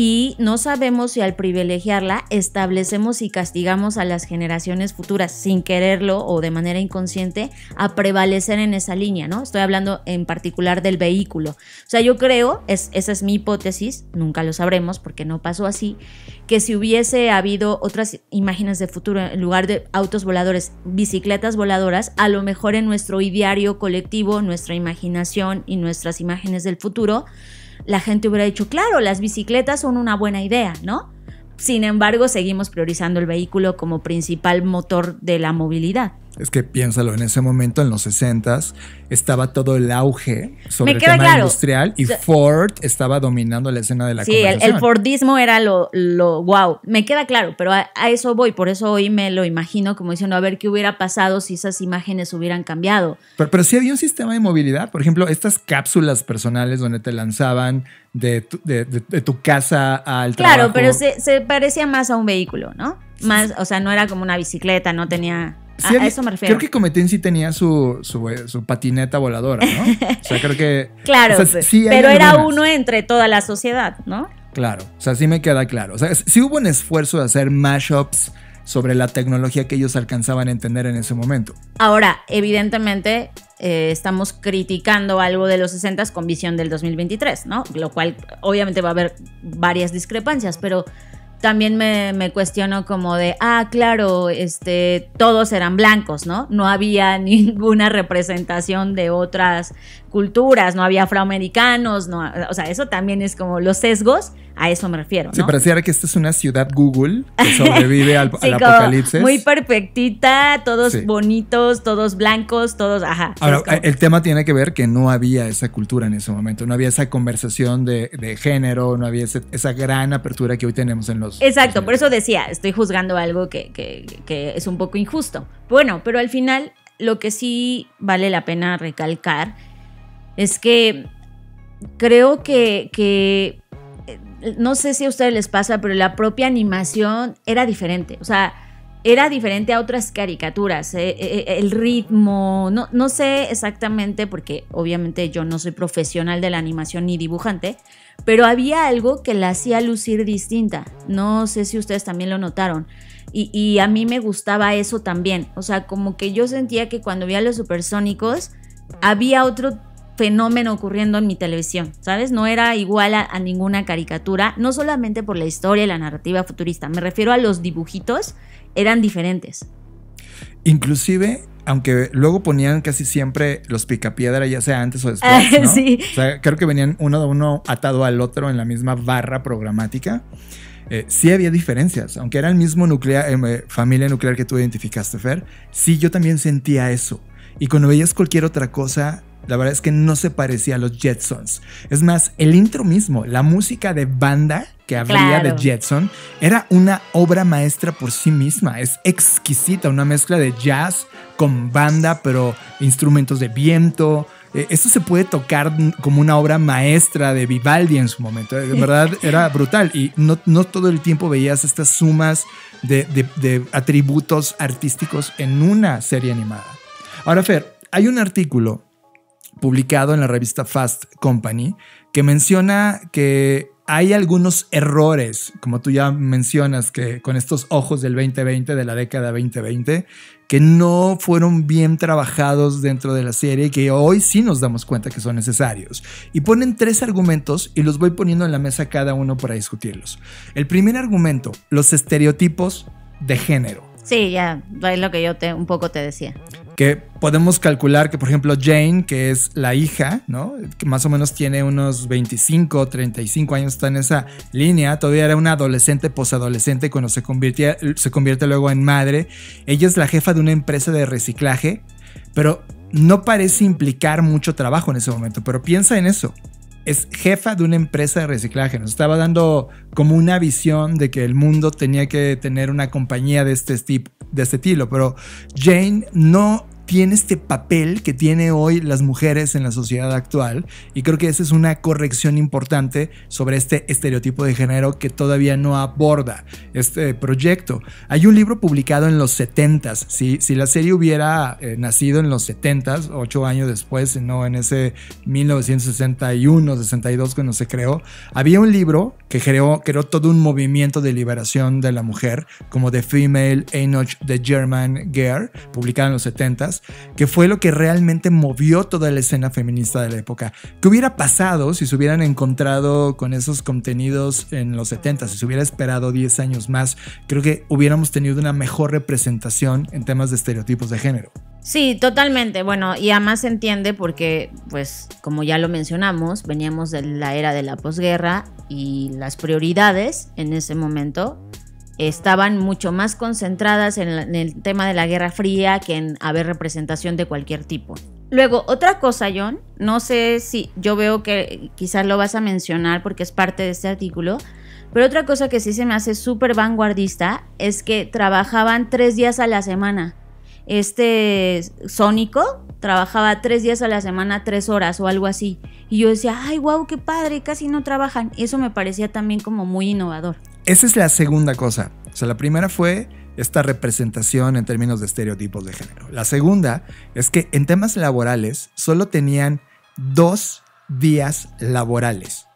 y no sabemos si al privilegiarla establecemos y castigamos a las generaciones futuras sin quererlo o de manera inconsciente a prevalecer en esa línea, ¿no? Estoy hablando en particular del vehículo. O sea, yo creo, es, esa es mi hipótesis, nunca lo sabremos porque no pasó así, que si hubiese habido otras imágenes de futuro en lugar de autos voladores, bicicletas voladoras, a lo mejor en nuestro ideario colectivo, nuestra imaginación y nuestras imágenes del futuro, la gente hubiera dicho, claro, las bicicletas son una buena idea, ¿no? Sin embargo, seguimos priorizando el vehículo como principal motor de la movilidad. Es que piénsalo, en ese momento, en los 60 estaba todo el auge sobre el tema industrial y Ford estaba dominando la escena de la Sí, el, Fordismo era lo, lo wow. Me queda claro, pero a, eso voy. Por eso hoy me lo imagino como diciendo, a ver qué hubiera pasado si esas imágenes hubieran cambiado. Pero, pero sí había un sistema de movilidad. Por ejemplo, estas cápsulas personales donde te lanzaban de tu, de, tu casa al trabajo. Claro, pero se, se parecía más a un vehículo, ¿no? Más, o sea, no era como una bicicleta, no tenía a, eso me refiero. Creo que Cometín sí tenía su, su, patineta voladora, ¿no? O sea, creo que. claro, pero era uno entre toda la sociedad, ¿no? Claro, o sea, sí me queda claro. O sea, sí hubo un esfuerzo de hacer mashups sobre la tecnología que ellos alcanzaban a entender en ese momento. Ahora, evidentemente, eh, estamos criticando algo de los 60 con visión del 2023, ¿no? Lo cual obviamente va a haber varias discrepancias, pero también me, me, cuestiono como de, ah, claro, este, todos eran blancos, ¿no? No había ninguna representación de otras culturas, no había afroamericanos, no, o sea, eso también es como los sesgos, a eso me refiero. ¿no? Sí, pareciera que esta es una ciudad Google que sobrevive al, apocalipsis. Muy perfectita, todos bonitos, todos blancos, todos, ajá. Ahora, el tema tiene que ver que no había esa cultura en ese momento, no había esa conversación de, género, no había esa gran apertura que hoy tenemos en los... Exacto, por eso decía, estoy juzgando algo que, que es un poco injusto. Bueno, pero al final lo que sí vale la pena recalcar es que creo que, eh, no sé si a ustedes les pasa, pero la propia animación era diferente. O sea, era diferente a otras caricaturas. Eh, eh, el ritmo, no, no sé exactamente, porque obviamente yo no soy profesional de la animación ni dibujante, pero había algo que la hacía lucir distinta. No sé si ustedes también lo notaron. Y, a mí me gustaba eso también. O sea, como que yo sentía que cuando veía los supersónicos había otro fenómeno ocurriendo en mi televisión, ¿sabes? No era igual a, ninguna caricatura, no solamente por la historia y la narrativa futurista, me refiero a los dibujitos, eran diferentes. Inclusive, aunque luego ponían casi siempre los picapiedra, ya sea antes o después, ¿no? sí. O sea, creo que venían uno de uno atado al otro en la misma barra programática. Eh, sí había diferencias, aunque era el mismo nuclear, eh, familia nuclear que tú identificaste, Fer, sí yo también sentía eso. Y cuando veías cualquier otra cosa, la verdad es que no se parecía a los Jetsons. Es más, el intro mismo, la música de banda que habría de Jetson, era una obra maestra por sí misma. Es exquisita, una mezcla de jazz con banda, pero instrumentos de viento, eh, esto se puede tocar como una obra maestra de Vivaldi en su momento. De verdad era brutal y no, no todo el tiempo veías estas sumas de, de, de atributos artísticos en una serie animada. Ahora, Fer, hay un artículo publicado en la revista Fast Company que menciona que hay algunos errores, como tú ya mencionas, que con estos ojos del 2020, de la década 2020, que no fueron bien trabajados dentro de la serie y que hoy sí nos damos cuenta que son necesarios. Y ponen tres argumentos y los voy poniendo en la mesa cada uno para discutirlos. El primer argumento, los estereotipos de género. Sí, ya, es lo que yo te, un poco te decía. Que podemos calcular que, por ejemplo, Jane, que es la hija, ¿no? Que más o menos tiene unos 25, 35 años, está en esa línea. Todavía era una adolescente, posadolescente, cuando se, convirtió, se convierte luego en madre. Ella es la jefa de una empresa de reciclaje, pero no parece implicar mucho trabajo en ese momento. Pero piensa en eso es jefa de una empresa de reciclaje. Nos estaba dando como una visión de que el mundo tenía que tener una compañía de este, de este estilo, pero Jane no tiene este papel que tiene hoy las mujeres en la sociedad actual y creo que esa es una corrección importante sobre este estereotipo de género que todavía no aborda este proyecto. Hay un libro publicado en los 70s, si, si la serie hubiera eh, nacido en los 70s, ocho años después, no en ese 1961, 62 cuando se creó, había un libro que creó, creó todo un movimiento de liberación de la mujer, como The Female Enoch the German Girl, publicado en los 70s, que fue lo que realmente movió toda la escena feminista de la época. ¿Qué hubiera pasado si se hubieran encontrado con esos contenidos en los 70, si se hubiera esperado 10 años más? Creo que hubiéramos tenido una mejor representación en temas de estereotipos de género. Sí, totalmente. Bueno, y además se entiende porque, pues, como ya lo mencionamos, veníamos de la era de la posguerra y las prioridades en ese momento estaban mucho más concentradas en, el tema de la Guerra Fría que en haber representación de cualquier tipo. Luego, otra cosa, John, no sé si yo veo que quizás lo vas a mencionar porque es parte de este artículo, pero otra cosa que sí se me hace súper vanguardista es que trabajaban tres días a la semana. Este Sónico trabajaba tres días a la semana, tres horas o algo así. Y yo decía, ay, wow, qué padre, casi no trabajan. Eso me parecía también como muy innovador. Esa es la segunda cosa. O sea, la primera fue esta representación en términos de estereotipos de género. La segunda es que en temas laborales solo tenían dos días laborales.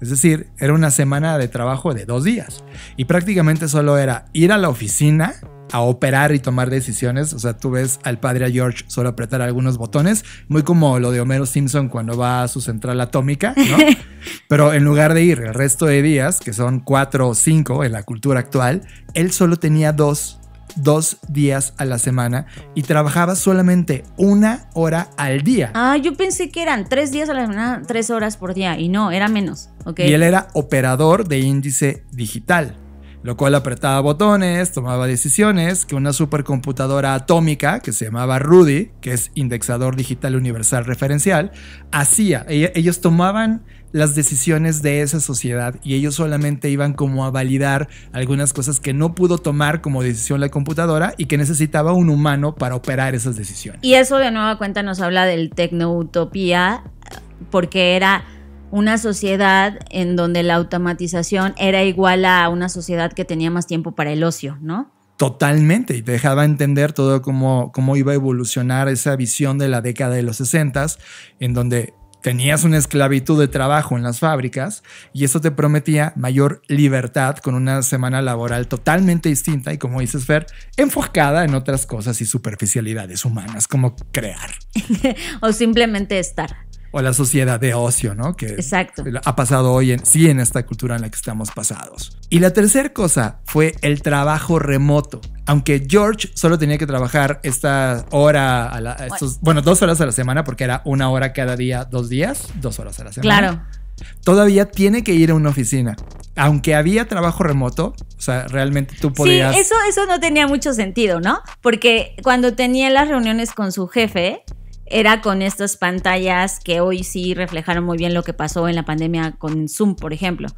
Es decir, era una semana de trabajo de dos días. Y prácticamente solo era ir a la oficina a operar y tomar decisiones. O sea, tú ves al padre a George solo apretar algunos botones, muy como lo de Homero Simpson cuando va a su central atómica, ¿no? Pero en lugar de ir el resto de días, que son cuatro o cinco en la cultura actual, él solo tenía dos dos días a la semana y trabajaba solamente una hora al día. Ah, yo pensé que eran tres días a la semana, tres horas por día y no, era menos. Y él era operador de índice digital lo cual apretaba botones, tomaba decisiones que una supercomputadora atómica que se llamaba Rudy, que es indexador digital universal referencial, hacía. Ellos tomaban las decisiones de esa sociedad y ellos solamente iban como a validar algunas cosas que no pudo tomar como decisión la computadora y que necesitaba un humano para operar esas decisiones. Y eso de nueva cuenta nos habla del tecnoutopía porque era una sociedad en donde la automatización era igual a una sociedad que tenía más tiempo para el ocio, ¿no? Totalmente, y te dejaba entender todo cómo, cómo iba a evolucionar esa visión de la década de los 60, en donde tenías una esclavitud de trabajo en las fábricas y eso te prometía mayor libertad con una semana laboral totalmente distinta y como dices Fer, enfocada en otras cosas y superficialidades humanas como crear. o simplemente estar o la sociedad de ocio, ¿no? Que Exacto. ha pasado hoy en sí en esta cultura en la que estamos pasados. Y la tercera cosa fue el trabajo remoto. Aunque George solo tenía que trabajar esta hora, a la, estos, bueno, dos horas a la semana, porque era una hora cada día, dos días, dos horas a la semana. Claro. Todavía tiene que ir a una oficina. Aunque había trabajo remoto, o sea, realmente tú podías. Sí, eso, eso no tenía mucho sentido, ¿no? Porque cuando tenía las reuniones con su jefe, era con estas pantallas que hoy sí reflejaron muy bien lo que pasó en la pandemia con Zoom, por ejemplo.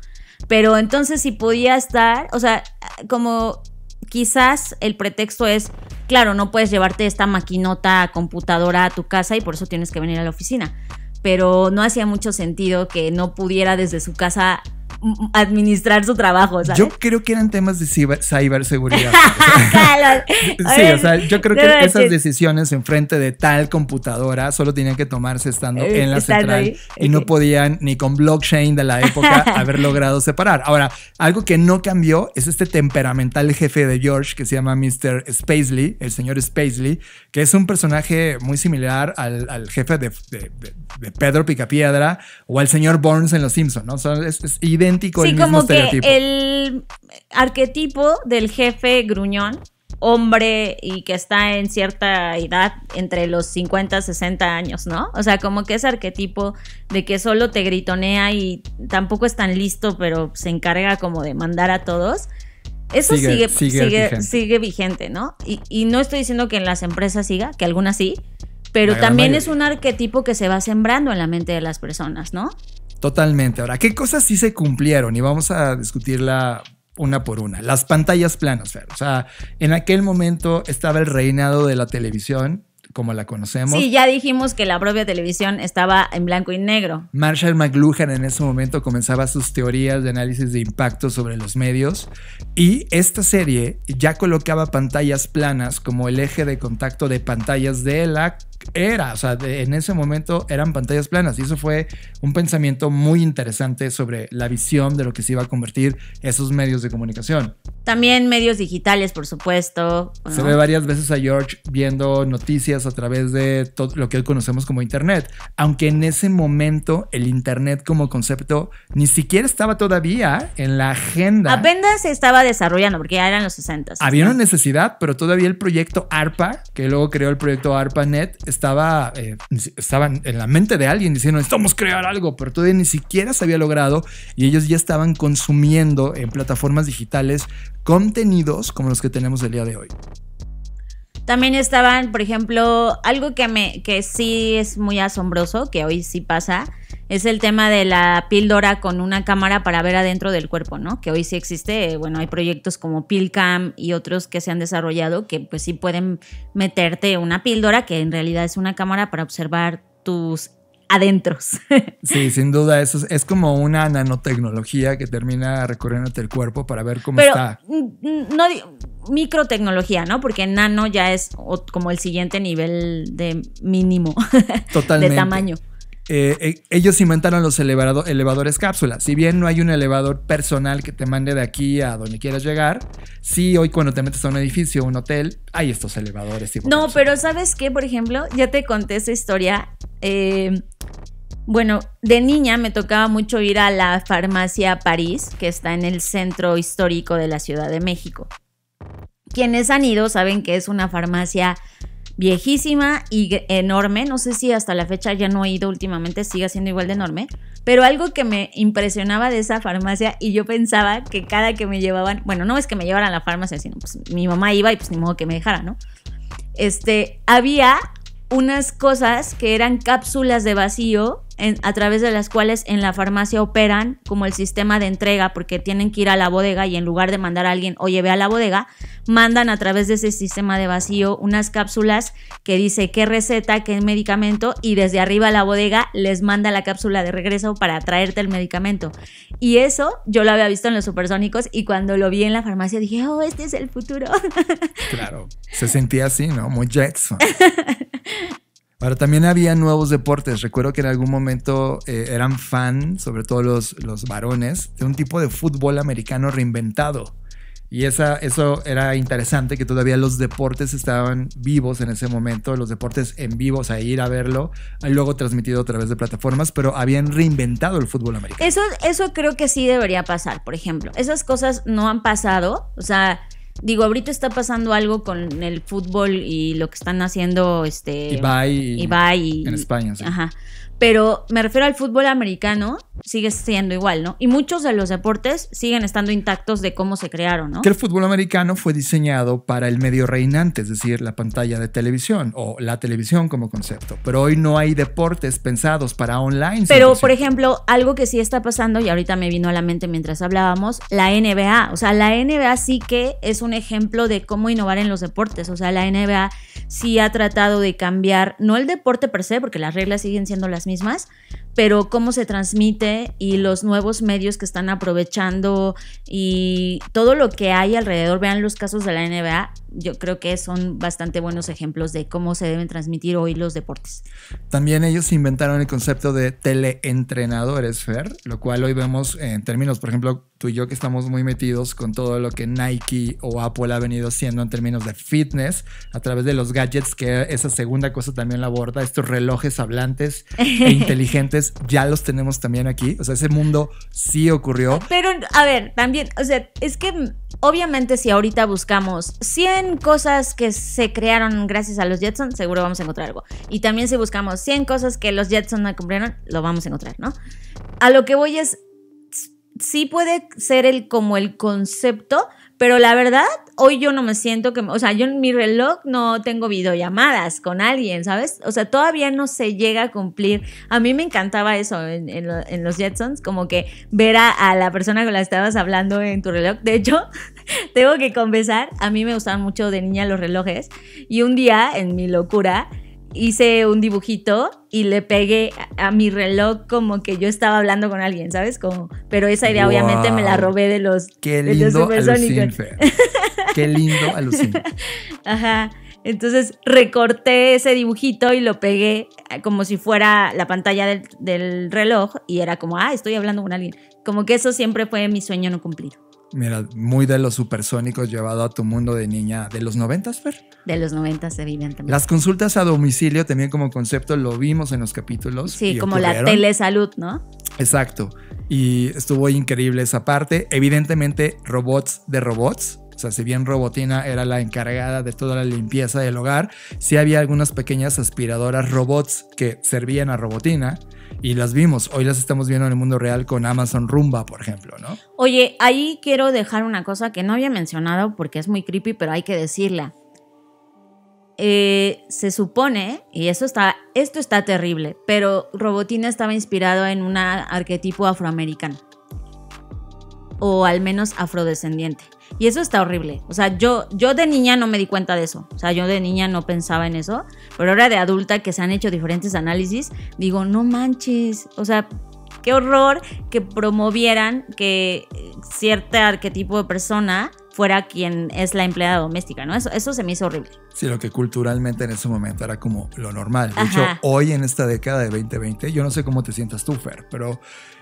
Pero entonces si podía estar, o sea, como quizás el pretexto es claro, no puedes llevarte esta maquinota computadora a tu casa y por eso tienes que venir a la oficina. Pero no hacía mucho sentido que no pudiera desde su casa administrar su trabajo. ¿sabes? Yo creo que eran temas de ciber, ciberseguridad. sí, o sea, yo creo que esas decisiones enfrente de tal computadora solo tenían que tomarse estando en la central y no podían ni con blockchain de la época haber logrado separar. Ahora, algo que no cambió es este temperamental jefe de George que se llama Mr. Spacely, el señor Spacely, que es un personaje muy similar al, jefe de, Pedro Picapiedra o al señor Burns en Los Simpsons, ¿no? es, es idéntico sí, mismo como que el arquetipo del jefe gruñón, hombre y que está en cierta edad, entre los 50 60 años, ¿no? O sea, como que ese arquetipo de que solo te gritonea y tampoco es tan listo, pero se encarga como de mandar a todos. Eso sigue, sigue, vigente. ¿no? Y, y, no estoy diciendo que en las empresas siga, que algunas sí, pero también es un arquetipo que se va sembrando en la mente de las personas, ¿no? Totalmente. Ahora, ¿qué cosas sí se cumplieron? Y vamos a discutirla una por una. Las pantallas planas, Fer. O sea, en aquel momento estaba el reinado de la televisión como la conocemos. Sí, ya dijimos que la propia televisión estaba en blanco y negro. Marshall McLuhan en ese momento comenzaba sus teorías de análisis de impacto sobre los medios y esta serie ya colocaba pantallas planas como el eje de contacto de pantallas de la era, o sea, en ese momento eran pantallas planas y eso fue un pensamiento muy interesante sobre la visión de lo que se iba a convertir esos medios de comunicación. También medios digitales, por supuesto. Se ve varias veces a George viendo noticias a través de todo lo que hoy conocemos como Internet, aunque en ese momento el Internet como concepto ni siquiera estaba todavía en la agenda. Apenas se estaba desarrollando, porque ya eran los 60. Había una necesidad, pero todavía el proyecto ARPA, que luego creó el proyecto ARPANET, estaba, eh, en la mente de alguien diciendo, necesitamos crear algo, pero todavía ni siquiera se había logrado y ellos ya estaban consumiendo en plataformas digitales contenidos como los que tenemos el día de hoy. También estaban, por ejemplo, algo que me que sí es muy asombroso, que hoy sí pasa, es el tema de la píldora con una cámara para ver adentro del cuerpo, ¿no? Que hoy sí existe, bueno, hay proyectos como Pilcam y otros que se han desarrollado que pues sí pueden meterte una píldora que en realidad es una cámara para observar tus adentros. Sí, sin duda, eso es, como una nanotecnología que termina recorriéndote el cuerpo para ver cómo está. No microtecnología, ¿no? Porque nano ya es como el siguiente nivel de mínimo de tamaño. Eh, eh, ellos inventaron los elevadores cápsulas. Si bien no hay un elevador personal que te mande de aquí a donde quieras llegar, sí hoy cuando te metes a un edificio, un hotel, hay estos elevadores. Tipo no, pero ¿sabes qué? Por ejemplo, ya te conté esa historia. Eh, bueno, de niña me tocaba mucho ir a la farmacia París, que está en el centro histórico de la Ciudad de México. Quienes han ido saben que es una farmacia viejísima y enorme. No sé si hasta la fecha ya no he ido últimamente, sigue siendo igual de enorme. Pero algo que me impresionaba de esa farmacia y yo pensaba que cada que me llevaban, bueno, no es que me llevaran a la farmacia, sino pues mi mamá iba y pues ni modo que me dejara, ¿no? Este, había unas cosas que eran cápsulas de vacío a través de las cuales en la farmacia operan como el sistema de entrega porque tienen que ir a la bodega y en lugar de mandar a alguien, oye, ve a la bodega, mandan a través de ese sistema de vacío unas cápsulas que dice qué receta, qué medicamento y desde arriba a la bodega les manda la cápsula de regreso para traerte el medicamento. Y eso yo lo había visto en los supersónicos y cuando lo vi en la farmacia dije, oh, este es el futuro. Claro, se sentía así, ¿no? Muy Jackson. Ahora, también había nuevos deportes. Recuerdo que en algún momento eh, eran fan, sobre todo los, los varones, de un tipo de fútbol americano reinventado. Y esa, eso era interesante, que todavía los deportes estaban vivos en ese momento, los deportes en vivo, o sea, ir a verlo, luego transmitido a través de plataformas, pero habían reinventado el fútbol americano. Eso, eso creo que sí debería pasar, por ejemplo. Esas cosas no han pasado, o sea, Digo, ahorita está pasando algo con el fútbol y lo que están haciendo este Ibai, Ibai en España, sí. Ajá. Pero me refiero al fútbol americano, sigue siendo igual, ¿no? Y muchos de los deportes siguen estando intactos de cómo se crearon, ¿no? Que el fútbol americano fue diseñado para el medio reinante, es decir, la pantalla de televisión o la televisión como concepto. Pero hoy no hay deportes pensados para online. Pero, por ejemplo, algo que sí está pasando, y ahorita me vino a la mente mientras hablábamos, la NBA. O sea, la NBA sí que es un ejemplo de cómo innovar en los deportes. O sea, la NBA sí ha tratado de cambiar, no el deporte per se, porque las reglas siguen siendo las mismas, pero cómo se transmite y los nuevos medios que están aprovechando y todo lo que hay alrededor. Vean los casos de la NBA, yo creo que son bastante buenos ejemplos de cómo se deben transmitir hoy los deportes. También ellos inventaron el concepto de teleentrenadores, Fer, lo cual hoy vemos en términos, por ejemplo, tú y yo que estamos muy metidos con todo lo que Nike o Apple ha venido haciendo en términos de fitness a través de los gadgets, que esa segunda cosa también la aborda, estos relojes hablantes e inteligentes, ya los tenemos también aquí. O sea, ese mundo sí ocurrió. Pero, a ver, también, o sea, es que obviamente si ahorita buscamos 100 cosas que se crearon gracias a los Jetsons, seguro vamos a encontrar algo. Y también si buscamos 100 cosas que los Jetsons no cumplieron, lo vamos a encontrar, ¿no? A lo que voy es, sí puede ser el como el concepto, pero la verdad, hoy yo no me siento que, o sea, yo en mi reloj no tengo videollamadas con alguien, ¿sabes? O sea, todavía no se llega a cumplir. A mí me encantaba eso en, los Jetsons, como que ver a, la persona con la que estabas hablando en tu reloj. De hecho, tengo que confesar, a mí me gustaban mucho de niña los relojes y un día, en mi locura, hice un dibujito y le pegué a, mi reloj como que yo estaba hablando con alguien, ¿sabes? Como, pero esa idea obviamente me la robé de los Qué lindo Qué lindo alucin. Ajá. Entonces recorté ese dibujito y lo pegué como si fuera la pantalla del, del reloj y era como, ah, estoy hablando con alguien. Como que eso siempre fue mi sueño no cumplido. Mira, muy de los supersónicos llevado a tu mundo de niña de los noventas, Fer. De los noventas, evidentemente. Las consultas a domicilio también como concepto lo vimos en los capítulos. Sí, como la telesalud, ¿no? Exacto. Y estuvo increíble esa parte. Evidentemente, robots de robots. O sea, si bien Robotina era la encargada de toda la limpieza del hogar, sí había algunas pequeñas aspiradoras robots que servían a Robotina y las vimos. Hoy las estamos viendo en el mundo real con Amazon Rumba, por ejemplo, ¿no? Oye, ahí quiero dejar una cosa que no había mencionado porque es muy creepy, pero hay que decirla. Eh, se supone, y eso está, esto está terrible, pero Robotina estaba inspirado en un arquetipo afroamericano. O al menos afrodescendiente. Y eso está horrible. O sea, yo, yo de niña no me di cuenta de eso. O sea, yo de niña no pensaba en eso. Pero ahora de adulta que se han hecho diferentes análisis, digo, no manches. O sea, qué horror que promovieran que cierto arquetipo de persona fuera quien es la empleada doméstica, ¿no? Eso, eso se me hizo horrible. Sí, lo que culturalmente en ese momento era como lo normal. De hecho, hoy en esta década de 2020, yo no sé cómo te sientas tú, Fer, pero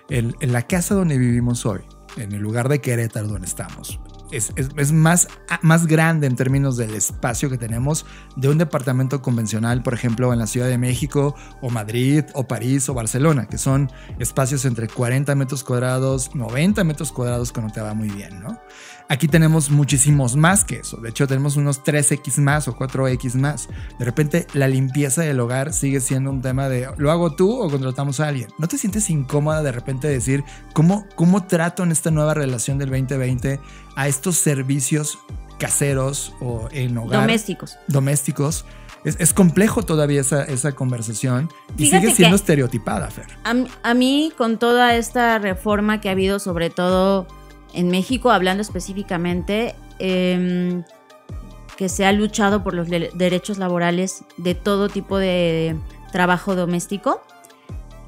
en, en la casa donde vivimos hoy, en el lugar de Querétaro donde estamos, es, más, más grande en términos del espacio que tenemos de un departamento convencional, por ejemplo, en la Ciudad de México o Madrid o París o Barcelona, que son espacios entre 40 metros cuadrados, 90 metros cuadrados que no te va muy bien, ¿no? Aquí tenemos muchísimos más que eso. De hecho, tenemos unos 3X más o 4X más. De repente, la limpieza del hogar sigue siendo un tema de ¿lo hago tú o contratamos a alguien? ¿No te sientes incómoda de repente decir cómo, cómo trato en esta nueva relación del 2020 a estos servicios caseros o en hogar? Domésticos. Domésticos. Es, complejo todavía esa, esa conversación y sigue siendo estereotipada, Fer. a mí, con toda esta reforma que ha habido, sobre todo en México, hablando específicamente, em, que se ha luchado por los derechos laborales de todo tipo de trabajo doméstico,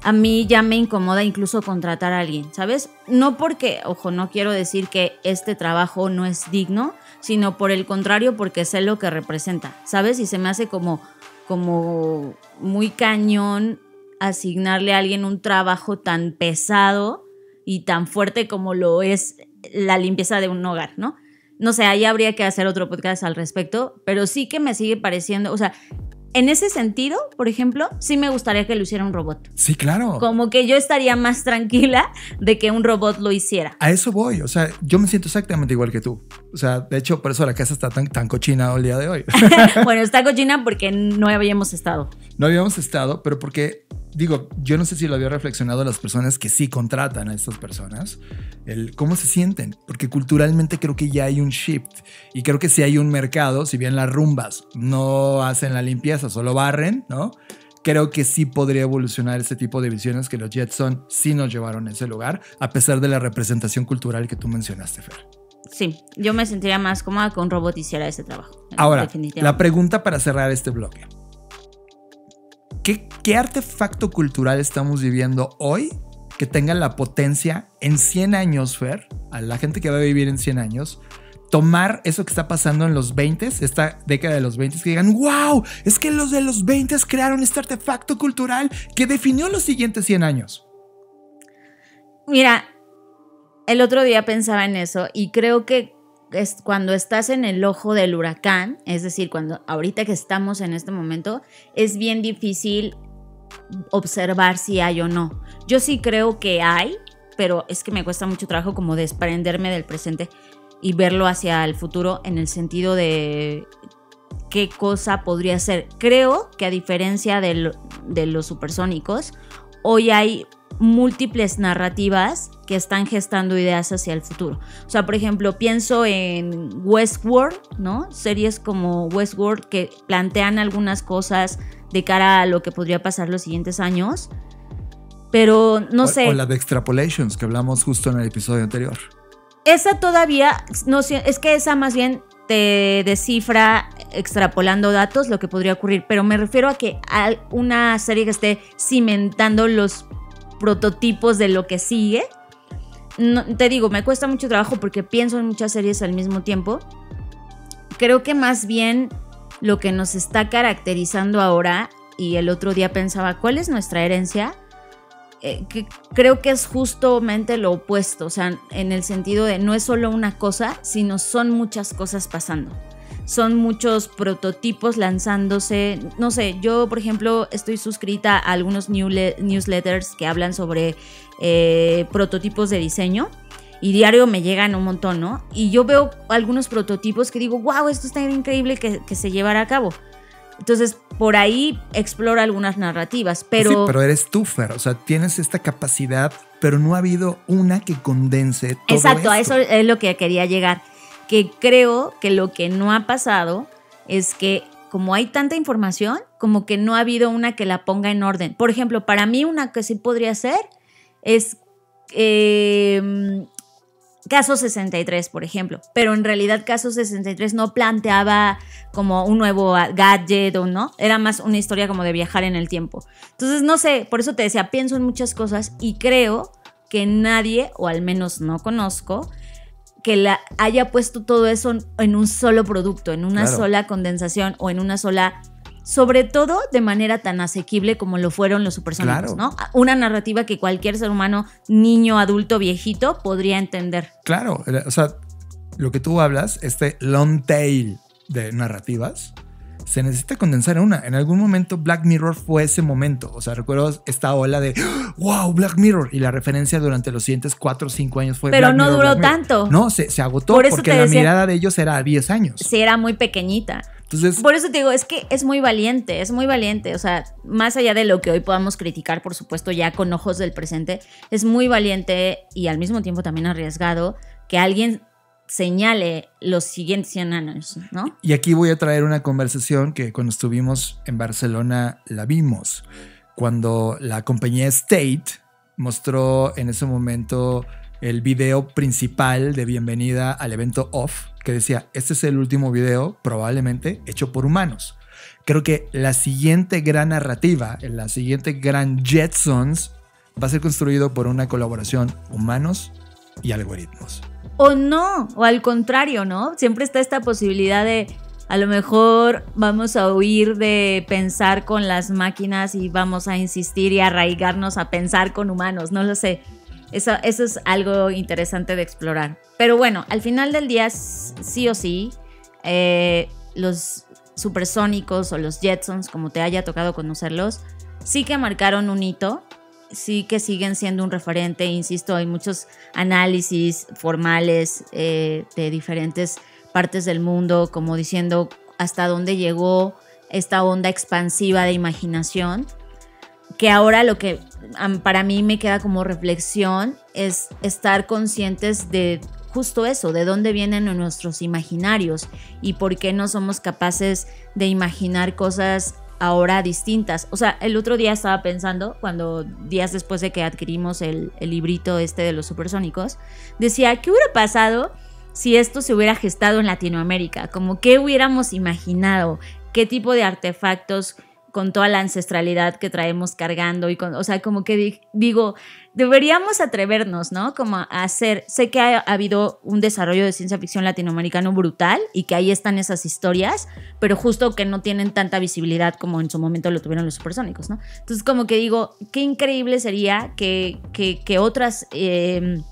a mí ya me incomoda incluso contratar a alguien, ¿sabes? No porque, ojo, no quiero decir que este trabajo no es digno, sino por el contrario, porque sé lo que representa, ¿sabes? Y se me hace como, como muy cañón asignarle a alguien un trabajo tan pesado y tan fuerte como lo es la limpieza de un hogar, ¿no? No sé, ahí habría que hacer otro podcast al respecto, pero sí que me sigue pareciendo, o sea, en ese sentido, por ejemplo, sí me gustaría que lo hiciera un robot. Sí, claro. Como que yo estaría más tranquila de que un robot lo hiciera. A eso voy, o sea, yo me siento exactamente igual que tú. O sea, de hecho, por eso la casa está tan, tan cochina el día de hoy. bueno, está cochina porque no habíamos estado. No habíamos estado, pero porque digo, yo no sé si lo había reflexionado las personas que sí contratan a estas personas, el cómo se sienten, porque culturalmente creo que ya hay un shift y creo que si hay un mercado, si bien las rumbas no hacen la limpieza, solo barren, ¿no? Creo que sí podría evolucionar ese tipo de visiones que los Jetson sí nos llevaron a ese lugar, a pesar de la representación cultural que tú mencionaste, Fer. Sí, yo me sentiría más cómoda un robot hiciera ese trabajo. Ahora, la pregunta para cerrar este bloque. ¿Qué, ¿Qué artefacto cultural estamos viviendo hoy que tenga la potencia en 100 años, Fer, a la gente que va a vivir en 100 años, tomar eso que está pasando en los 20, esta década de los 20, que digan, wow, es que los de los 20 crearon este artefacto cultural que definió los siguientes 100 años? Mira, el otro día pensaba en eso y creo que es cuando estás en el ojo del huracán, es decir, cuando ahorita que estamos en este momento, es bien difícil observar si hay o no. Yo sí creo que hay, pero es que me cuesta mucho trabajo como desprenderme del presente y verlo hacia el futuro en el sentido de qué cosa podría ser. Creo que a diferencia de, de los supersónicos, hoy hay múltiples narrativas que están gestando ideas hacia el futuro. O sea, por ejemplo, pienso en Westworld, ¿no? Series como Westworld que plantean algunas cosas de cara a lo que podría pasar los siguientes años. Pero no o, sé. O la de Extrapolations, que hablamos justo en el episodio anterior. Esa todavía, no sé, es que esa más bien te descifra extrapolando datos lo que podría ocurrir, pero me refiero a que hay una serie que esté cimentando los prototipos de lo que sigue. No, te digo, me cuesta mucho trabajo porque pienso en muchas series al mismo tiempo. Creo que más bien lo que nos está caracterizando ahora, y el otro día pensaba, ¿cuál es nuestra herencia? Eh, creo que es justamente lo opuesto, o sea, en el sentido de no es solo una cosa, sino son muchas cosas pasando. Son muchos prototipos lanzándose. No sé, yo por ejemplo estoy suscrita a algunos newsletters que hablan sobre eh, prototipos de diseño y diario me llegan un montón, ¿no? Y yo veo algunos prototipos que digo, wow, esto está increíble que, que se llevara a cabo. Entonces, por ahí explora algunas narrativas, pero... Sí, pero eres tú, Fer, o sea, tienes esta capacidad, pero no ha habido una que condense todo Exacto, a esto. eso es lo que quería llegar, que creo que lo que no ha pasado es que como hay tanta información, como que no ha habido una que la ponga en orden. Por ejemplo, para mí una que sí podría ser es... Eh, Caso 63, por ejemplo, pero en realidad Caso 63 no planteaba como un nuevo gadget o no, era más una historia como de viajar en el tiempo. Entonces, no sé, por eso te decía, pienso en muchas cosas y creo que nadie, o al menos no conozco, que la haya puesto todo eso en un solo producto, en una Claro. sola condensación o en una sola sobre todo de manera tan asequible como lo fueron los supersónicos, Claro. ¿no? Una narrativa que cualquier ser humano, niño, adulto, viejito, podría entender. Claro, o sea, lo que tú hablas, este long tail de narrativas, se necesita condensar en una. En algún momento Black Mirror fue ese momento. O sea, recuerdo esta ola de wow, Black Mirror. Y la referencia durante los siguientes 4 o 5 años fue. Pero Black no Mirror, duró Black tanto. No, se, se agotó Por eso porque la decía- mirada de ellos era a 10 años. Sí, era muy pequeñita. Entonces, Por eso te digo, es que es muy valiente, es muy valiente. O sea, más allá de lo que hoy podamos criticar, por supuesto, ya con ojos del presente, es muy valiente y al mismo tiempo también arriesgado que alguien señale los siguientes 100 años, ¿no? Y aquí voy a traer una conversación que cuando estuvimos en Barcelona la vimos. Cuando la compañía State mostró en ese momento el video principal de bienvenida al evento Off, que decía, este es el último video probablemente hecho por humanos. Creo que la siguiente gran narrativa, la siguiente gran Jetsons, va a ser construido por una colaboración humanos y algoritmos. O no, o al contrario, ¿no? Siempre está esta posibilidad de a lo mejor vamos a huir de pensar con las máquinas y vamos a insistir y arraigarnos a pensar con humanos, no lo sé. Eso, eso es algo interesante de explorar. Pero bueno, al final del día, sí o sí, eh, los supersónicos o los Jetsons, como te haya tocado conocerlos, sí que marcaron un hito, sí que siguen siendo un referente. Insisto, hay muchos análisis formales eh, de diferentes partes del mundo, como diciendo hasta dónde llegó esta onda expansiva de imaginación que ahora lo que para mí me queda como reflexión es estar conscientes de justo eso, de dónde vienen nuestros imaginarios y por qué no somos capaces de imaginar cosas ahora distintas. O sea, el otro día estaba pensando, cuando días después de que adquirimos el, el librito este de los supersónicos, decía, ¿qué hubiera pasado si esto se hubiera gestado en Latinoamérica, como qué hubiéramos imaginado, qué tipo de artefactos con toda la ancestralidad que traemos cargando y con, o sea, como que digo, deberíamos atrevernos, ¿no? Como a hacer, sé que ha, habido un desarrollo de ciencia ficción latinoamericano brutal y que ahí están esas historias, pero justo que no tienen tanta visibilidad como en su momento lo tuvieron los supersónicos, ¿no? Entonces como que digo, qué increíble sería que, que, otras... Eh,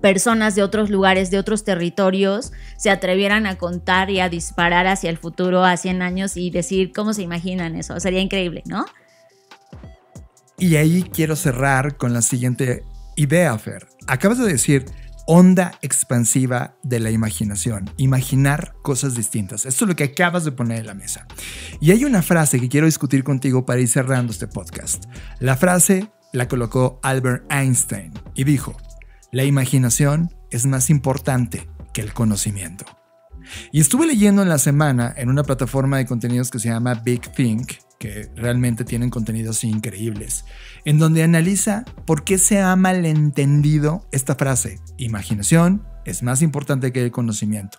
personas de otros lugares, de otros territorios, se atrevieran a contar y a disparar hacia el futuro a 100 años y decir cómo se imaginan eso. Sería increíble, ¿no? Y ahí quiero cerrar con la siguiente idea, Fer. Acabas de decir onda expansiva de la imaginación, imaginar cosas distintas. Esto es lo que acabas de poner en la mesa. Y hay una frase que quiero discutir contigo para ir cerrando este podcast. La frase la colocó Albert Einstein y dijo, la imaginación es más importante que el conocimiento. Y estuve leyendo en la semana en una plataforma de contenidos que se llama Big Think, que realmente tienen contenidos increíbles, en donde analiza por qué se ha malentendido esta frase, imaginación es más importante que el conocimiento.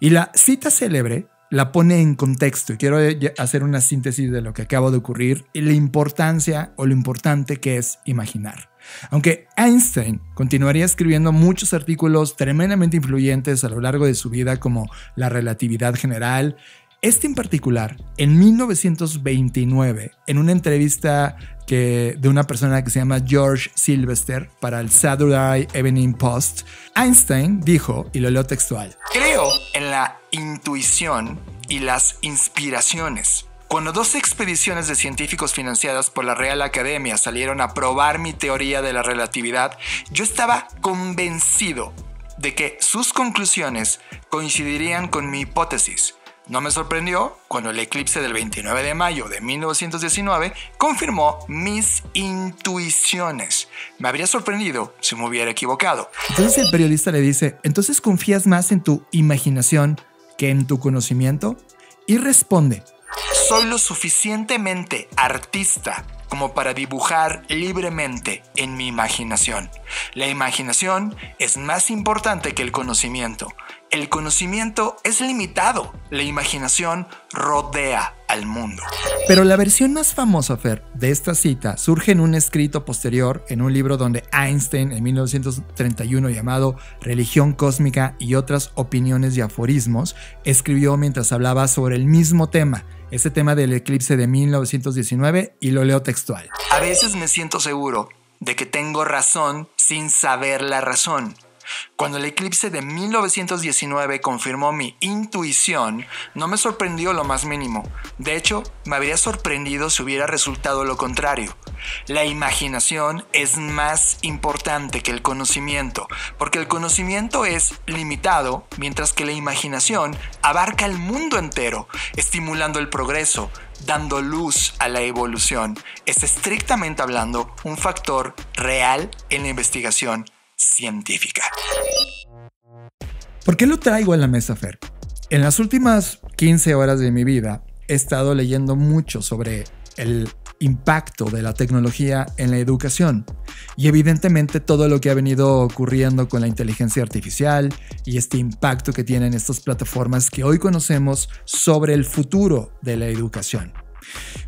Y la cita célebre la pone en contexto y quiero hacer una síntesis de lo que acabo de ocurrir y la importancia o lo importante que es imaginar. Aunque Einstein continuaría escribiendo muchos artículos tremendamente influyentes a lo largo de su vida como la relatividad general, este en particular, en 1929, en una entrevista que, de una persona que se llama George Sylvester para el Saturday Evening Post, Einstein dijo, y lo leo textual, Creo en la intuición y las inspiraciones. Cuando dos expediciones de científicos financiadas por la Real Academia salieron a probar mi teoría de la relatividad, yo estaba convencido de que sus conclusiones coincidirían con mi hipótesis. No me sorprendió cuando el eclipse del 29 de mayo de 1919 confirmó mis intuiciones. Me habría sorprendido si me hubiera equivocado. Entonces el periodista le dice, ¿entonces confías más en tu imaginación que en tu conocimiento? Y responde, soy lo suficientemente artista como para dibujar libremente en mi imaginación. La imaginación es más importante que el conocimiento. El conocimiento es limitado, la imaginación rodea al mundo. Pero la versión más famosa, Fer, de esta cita surge en un escrito posterior en un libro donde Einstein en 1931 llamado Religión Cósmica y otras opiniones y aforismos escribió mientras hablaba sobre el mismo tema ese tema del eclipse de 1919 y lo leo textual. A veces me siento seguro de que tengo razón sin saber la razón. Cuando el eclipse de 1919 confirmó mi intuición, no me sorprendió lo más mínimo. De hecho, me habría sorprendido si hubiera resultado lo contrario. La imaginación es más importante que el conocimiento, porque el conocimiento es limitado, mientras que la imaginación abarca el mundo entero, estimulando el progreso, dando luz a la evolución. Es estrictamente hablando un factor real en la investigación científica. ¿Por qué lo traigo en la mesa, Fer? En las últimas 15 horas de mi vida he estado leyendo mucho sobre el impacto de la tecnología en la educación y evidentemente todo lo que ha venido ocurriendo con la inteligencia artificial y este impacto que tienen estas plataformas que hoy conocemos sobre el futuro de la educación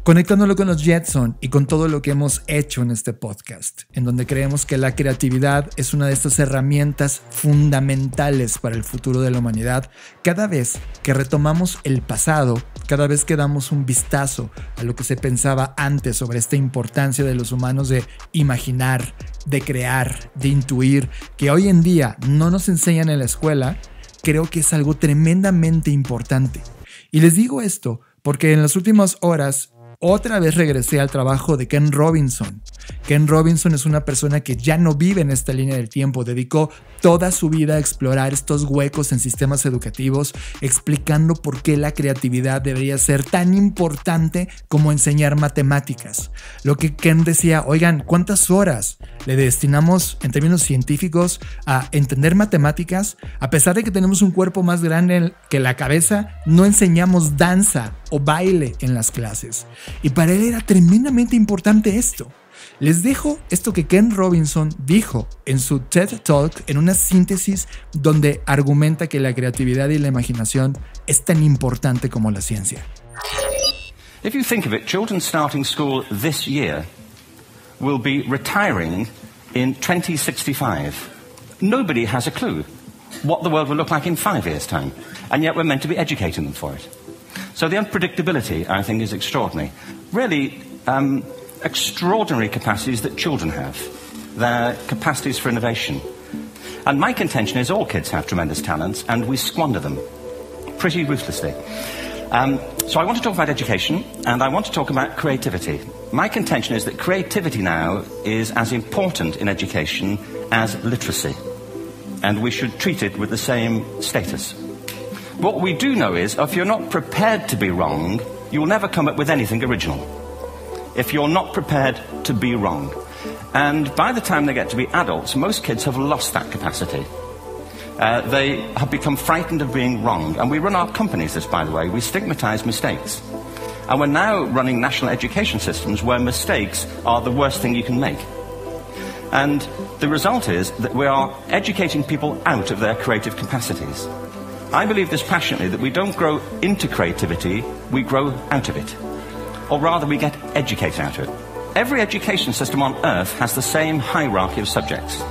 conectándolo con los Jetson y con todo lo que hemos hecho en este podcast, en donde creemos que la creatividad es una de estas herramientas fundamentales para el futuro de la humanidad, cada vez que retomamos el pasado, cada vez que damos un vistazo a lo que se pensaba antes sobre esta importancia de los humanos de imaginar, de crear, de intuir, que hoy en día no nos enseñan en la escuela, creo que es algo tremendamente importante. Y les digo esto porque en las últimas horas otra vez regresé al trabajo de Ken Robinson. Ken Robinson es una persona que ya no vive en esta línea del tiempo, dedicó toda su vida a explorar estos huecos en sistemas educativos, explicando por qué la creatividad debería ser tan importante como enseñar matemáticas. Lo que Ken decía, oigan, ¿cuántas horas le destinamos en términos científicos a entender matemáticas? A pesar de que tenemos un cuerpo más grande que la cabeza, no enseñamos danza o baile en las clases. Y para él era tremendamente importante esto. Les dejo esto que Ken Robinson dijo en su TED Talk en una síntesis donde argumenta que la creatividad y la imaginación es tan importante como la ciencia. If you think of it, children starting school this year will be retiring in 2065. Nobody has a clue what the world will look like in five years' time, and yet we're meant to be educating them for it. So the unpredictability, I think, is extraordinary. Really, um, extraordinary capacities that children have. Their capacities for innovation. And my contention is all kids have tremendous talents, and we squander them pretty ruthlessly. Um, so I want to talk about education, and I want to talk about creativity. My contention is that creativity now is as important in education as literacy, and we should treat it with the same status. What we do know is, if you're not prepared to be wrong, you will never come up with anything original. If you're not prepared to be wrong. And by the time they get to be adults, most kids have lost that capacity. Uh, they have become frightened of being wrong. And we run our companies this, by the way. We stigmatize mistakes. And we're now running national education systems where mistakes are the worst thing you can make. And the result is that we are educating people out of their creative capacities. I believe this passionately that we don't grow into creativity, we grow out of it. Or rather, we get educated out of it. Every education system on earth has the same hierarchy of subjects.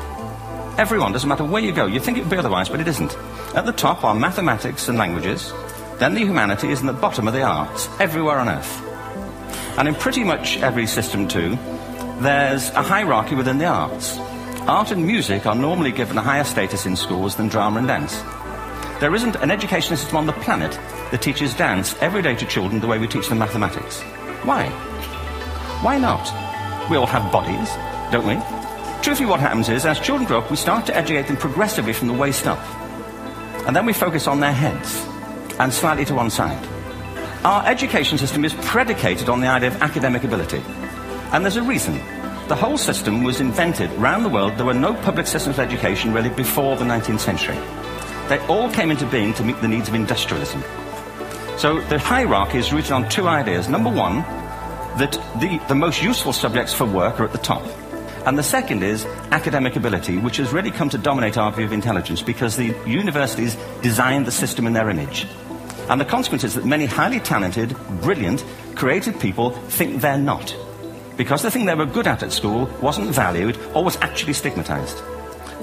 Everyone, doesn't matter where you go. You think it would be otherwise, but it isn't. At the top are mathematics and languages, then the humanities, and the bottom are the arts, everywhere on earth. And in pretty much every system, too, there's a hierarchy within the arts. Art and music are normally given a higher status in schools than drama and dance. There isn't an education system on the planet that teaches dance every day to children the way we teach them mathematics. Why? Why not? We all have bodies, don't we? Truthfully, what happens is, as children grow up, we start to educate them progressively from the waist up. And then we focus on their heads and slightly to one side. Our education system is predicated on the idea of academic ability. And there's a reason. The whole system was invented around the world. There were no public systems of education really before the 19th century. They all came into being to meet the needs of industrialism. So the hierarchy is rooted on two ideas. Number one, that the, the most useful subjects for work are at the top. And the second is academic ability, which has really come to dominate our view of intelligence because the universities designed the system in their image. And the consequence is that many highly talented, brilliant, creative people think they're not. Because the thing they were good at at school wasn't valued or was actually stigmatized.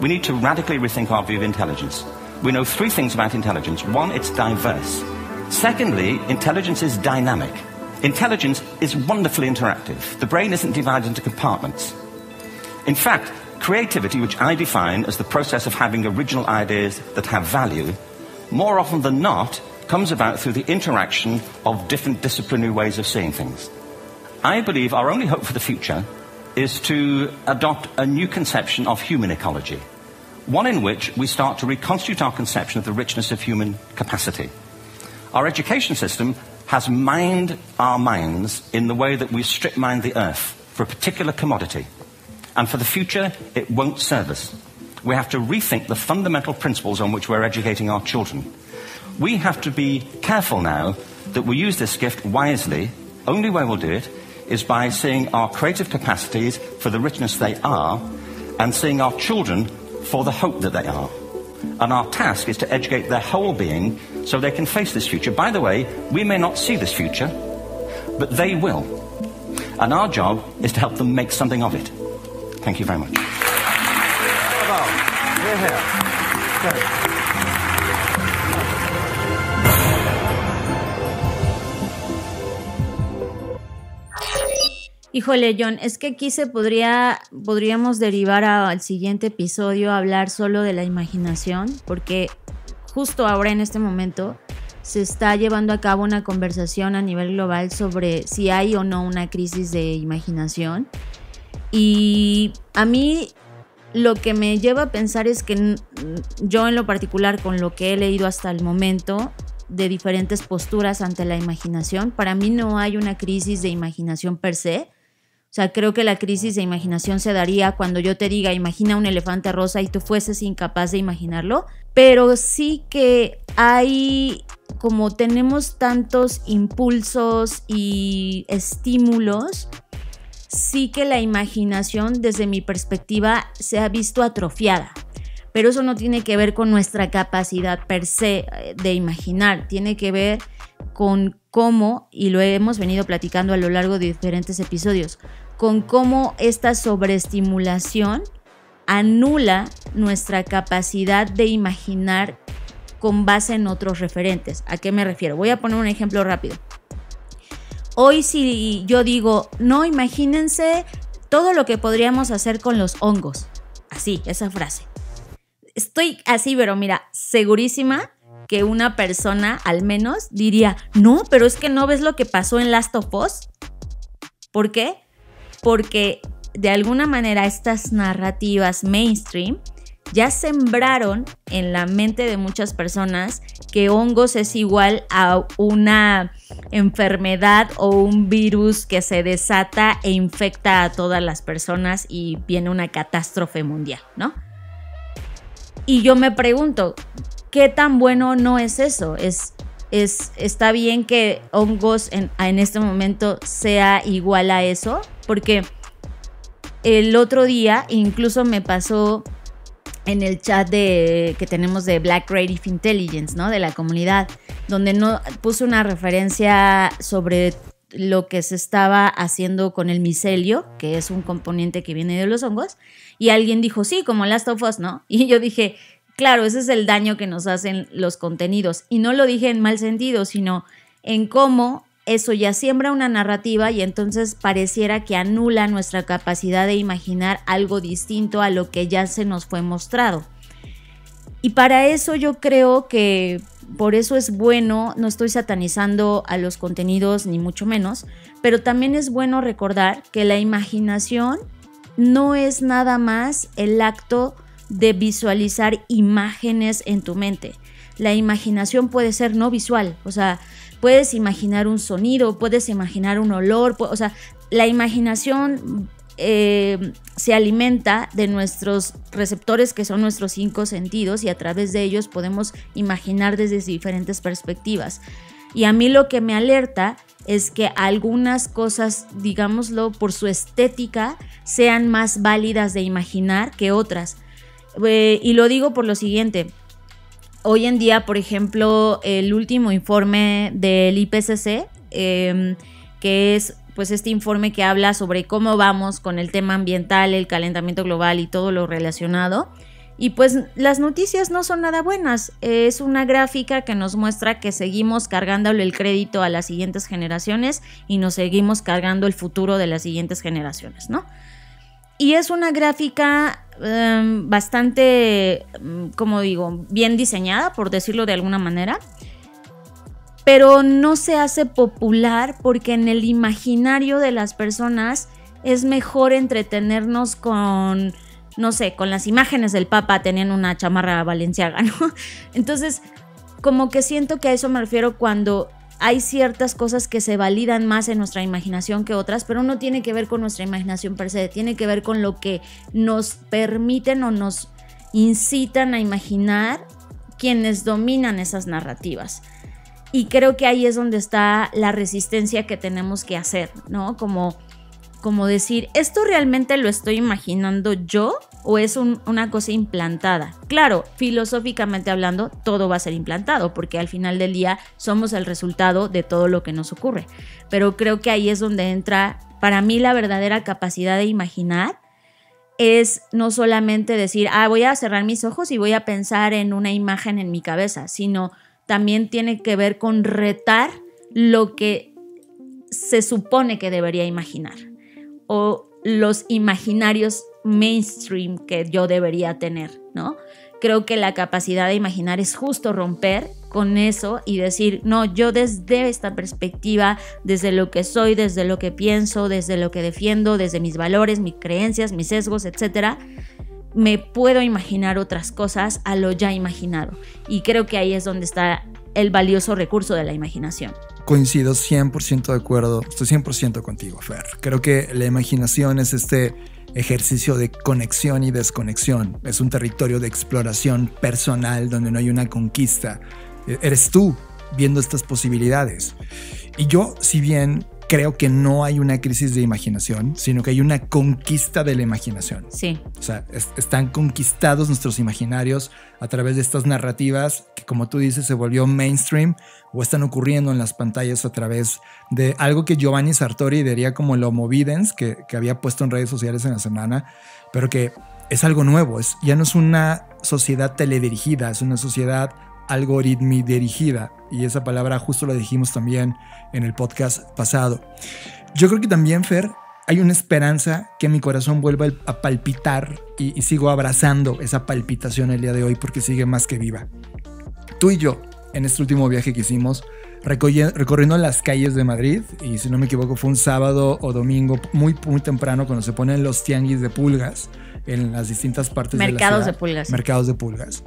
We need to radically rethink our view of intelligence. We know three things about intelligence. One, it's diverse. Secondly, intelligence is dynamic. Intelligence is wonderfully interactive. The brain isn't divided into compartments. In fact, creativity, which I define as the process of having original ideas that have value, more often than not comes about through the interaction of different disciplinary ways of seeing things. I believe our only hope for the future is to adopt a new conception of human ecology, one in which we start to reconstitute our conception of the richness of human capacity. Our education system has mined our minds in the way that we strip mine the earth for a particular commodity. And for the future, it won't serve us. We have to rethink the fundamental principles on which we're educating our children. We have to be careful now that we use this gift wisely. Only way we'll do it is by seeing our creative capacities for the richness they are and seeing our children for the hope that they are. And our task is to educate their whole being so they can face this future. By the way, we may not see this future, but they will. And our job is to help them make something of it. Thank you very much. Híjole, John, es que aquí se podría, podríamos derivar al siguiente episodio, hablar solo de la imaginación, porque justo ahora en este momento se está llevando a cabo una conversación a nivel global sobre si hay o no una crisis de imaginación. Y a mí lo que me lleva a pensar es que yo en lo particular con lo que he leído hasta el momento de diferentes posturas ante la imaginación, para mí no hay una crisis de imaginación per se. O sea, creo que la crisis de imaginación se daría cuando yo te diga, imagina un elefante rosa y tú fueses incapaz de imaginarlo. Pero sí que hay, como tenemos tantos impulsos y estímulos, sí que la imaginación desde mi perspectiva se ha visto atrofiada. Pero eso no tiene que ver con nuestra capacidad per se eh, de imaginar, tiene que ver con cómo, y lo hemos venido platicando a lo largo de diferentes episodios, con cómo esta sobreestimulación anula nuestra capacidad de imaginar con base en otros referentes. ¿A qué me refiero? Voy a poner un ejemplo rápido. Hoy si yo digo, no, imagínense todo lo que podríamos hacer con los hongos. Así, esa frase. Estoy así, pero mira, segurísima que una persona al menos diría, no, pero es que no ves lo que pasó en Last of Us. ¿Por qué? Porque de alguna manera estas narrativas mainstream ya sembraron en la mente de muchas personas que hongos es igual a una enfermedad o un virus que se desata e infecta a todas las personas y viene una catástrofe mundial, ¿no? Y yo me pregunto, ¿qué tan bueno no es eso? Es, es, está bien que hongos en, en este momento sea igual a eso, porque el otro día incluso me pasó en el chat de, que tenemos de Black Creative Intelligence, ¿no? De la comunidad, donde no puse una referencia sobre lo que se estaba haciendo con el micelio, que es un componente que viene de los hongos, y alguien dijo, sí, como Last of Us, ¿no? Y yo dije, claro, ese es el daño que nos hacen los contenidos. Y no lo dije en mal sentido, sino en cómo eso ya siembra una narrativa y entonces pareciera que anula nuestra capacidad de imaginar algo distinto a lo que ya se nos fue mostrado. Y para eso yo creo que por eso es bueno, no estoy satanizando a los contenidos ni mucho menos, pero también es bueno recordar que la imaginación no es nada más el acto de visualizar imágenes en tu mente. La imaginación puede ser no visual, o sea, puedes imaginar un sonido, puedes imaginar un olor, o sea, la imaginación eh, se alimenta de nuestros receptores que son nuestros cinco sentidos y a través de ellos podemos imaginar desde diferentes perspectivas. Y a mí lo que me alerta es que algunas cosas, digámoslo, por su estética, sean más válidas de imaginar que otras. Eh, y lo digo por lo siguiente, hoy en día, por ejemplo, el último informe del IPCC, em, que es pues este informe que habla sobre cómo vamos con el tema ambiental, el calentamiento global y todo lo relacionado. Y pues las noticias no son nada buenas. Es una gráfica que nos muestra que seguimos cargándole el crédito a las siguientes generaciones y nos seguimos cargando el futuro de las siguientes generaciones, ¿no? Y es una gráfica em, bastante, mm, como digo, bien diseñada, por decirlo de alguna manera, pero no se hace popular porque en el imaginario de las personas es mejor entretenernos con, no sé, con las imágenes del Papa teniendo una chamarra valenciaga, ¿no? Entonces, como que siento que a eso me refiero cuando hay ciertas cosas que se validan más en nuestra imaginación que otras, pero no tiene que ver con nuestra imaginación per se, tiene que ver con lo que nos permiten o nos incitan a imaginar quienes dominan esas narrativas. Y creo que ahí es donde está la resistencia que tenemos que hacer, ¿no? Como como decir, ¿esto realmente lo estoy imaginando yo o es una cosa implantada? Claro, filosóficamente hablando, todo va a ser implantado porque al final del día somos el resultado de todo lo que nos ocurre. Pero creo que ahí es donde entra, para mí, la verdadera capacidad de imaginar es no solamente decir, ah, voy a cerrar mis ojos y voy a pensar en una imagen en mi cabeza, sino también tiene que ver con retar lo que se supone que debería imaginar o los imaginarios mainstream que yo debería tener, ¿no? Creo que la capacidad de imaginar es justo romper con eso y decir, no, yo desde esta perspectiva, desde lo que soy, desde lo que pienso, desde lo que defiendo, desde mis valores, mis creencias, mis sesgos, etcétera, me puedo imaginar otras cosas a lo ya imaginado. Y creo que ahí es donde está el valioso recurso de la imaginación. Coincido 100% de acuerdo, estoy 100% contigo, Fer. Creo que la imaginación es este ejercicio de conexión y desconexión. Es un territorio de exploración personal donde no hay una conquista. E-, eres tú viendo estas posibilidades. Y yo, si bien creo que no hay una crisis de imaginación, sino que hay una conquista de la imaginación. Sí. O sea, es- están conquistados nuestros imaginarios a través de estas narrativas como tú dices, se volvió mainstream o están ocurriendo en las pantallas a través de algo que Giovanni Sartori diría como lo movidens que, que había puesto en redes sociales en la semana, pero que es algo nuevo. Es, ya no es una sociedad teledirigida, es una sociedad algoritmi dirigida. Y esa palabra justo la dijimos también en el podcast pasado. Yo creo que también, Fer, hay una esperanza que mi corazón vuelva a palpitar y, y sigo abrazando esa palpitación el día de hoy porque sigue más que viva. Tú y yo, en este último viaje que hicimos, recorri- recorriendo las calles de Madrid, y si no me equivoco fue un sábado o domingo muy, muy temprano cuando se ponen los tianguis de pulgas en las distintas partes de la Mercados de pulgas. Mercados de pulgas.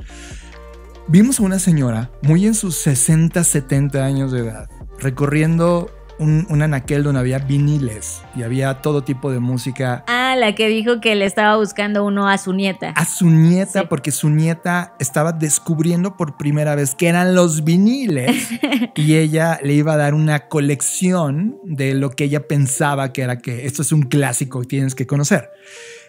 Vimos a una señora muy en sus 60, 70 años de edad, recorriendo un, un anaquel donde había viniles y había todo tipo de música Ah, la que dijo que le estaba buscando uno a su nieta. a su nieta porque su nieta estaba descubriendo por primera vez que eran los viniles y ella le iba a dar una colección de lo que ella pensaba que era que esto es un clásico que tienes que conocer.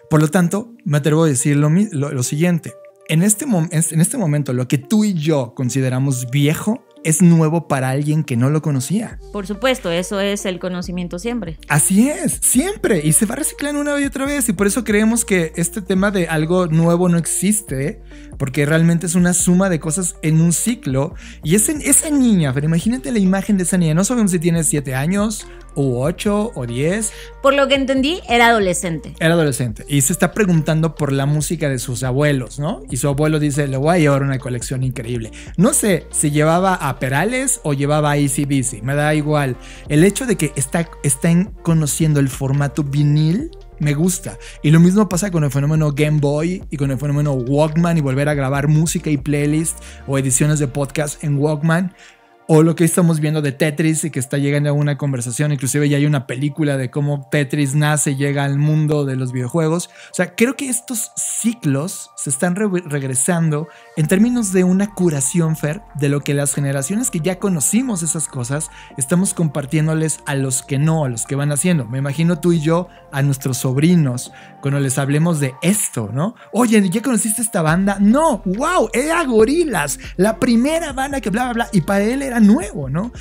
Por lo tanto, me atrevo a decir lo, lo- lo siguiente. En este, en este momento, lo que tú y yo consideramos viejo es nuevo para alguien que no lo conocía. Por supuesto, eso es el conocimiento siempre. Así es, siempre. Y se va reciclando una y otra vez. Y por eso creemos que este tema de algo nuevo no existe, porque realmente es una suma de cosas en un ciclo. Y ese- esa niña, pero imagínate la imagen de esa niña. No sabemos si tiene 7 años, o 8, o 10. Por lo que entendí, era adolescente. Era adolescente. Y se está preguntando por la música de sus abuelos, ¿no? Y su abuelo dice, le voy a llevar una colección increíble. No sé si llevaba a Perales o llevaba a ACDC. Me da igual. El hecho de que está, estén conociendo el formato vinil me gusta. Y lo mismo pasa con el fenómeno Game Boy y con el fenómeno Walkman y volver a grabar música y playlist o ediciones de podcast en Walkman. O lo que estamos viendo de Tetris y que está llegando a una conversación, inclusive ya hay una película de cómo Tetris nace y llega al mundo de los videojuegos. O sea, creo que estos ciclos se están re- regresando en términos de una curación, Fer, de lo que las generaciones que ya conocimos esas cosas, estamos compartiéndoles a los que no, a los que van haciendo. Me imagino tú y yo a nuestros sobrinos cuando les hablemos de esto, ¿no? Oye, ¿ya conociste esta banda? No, wow, era Gorilas, la primera banda que bla, bla, bla, y para él era nuevo, ¿no?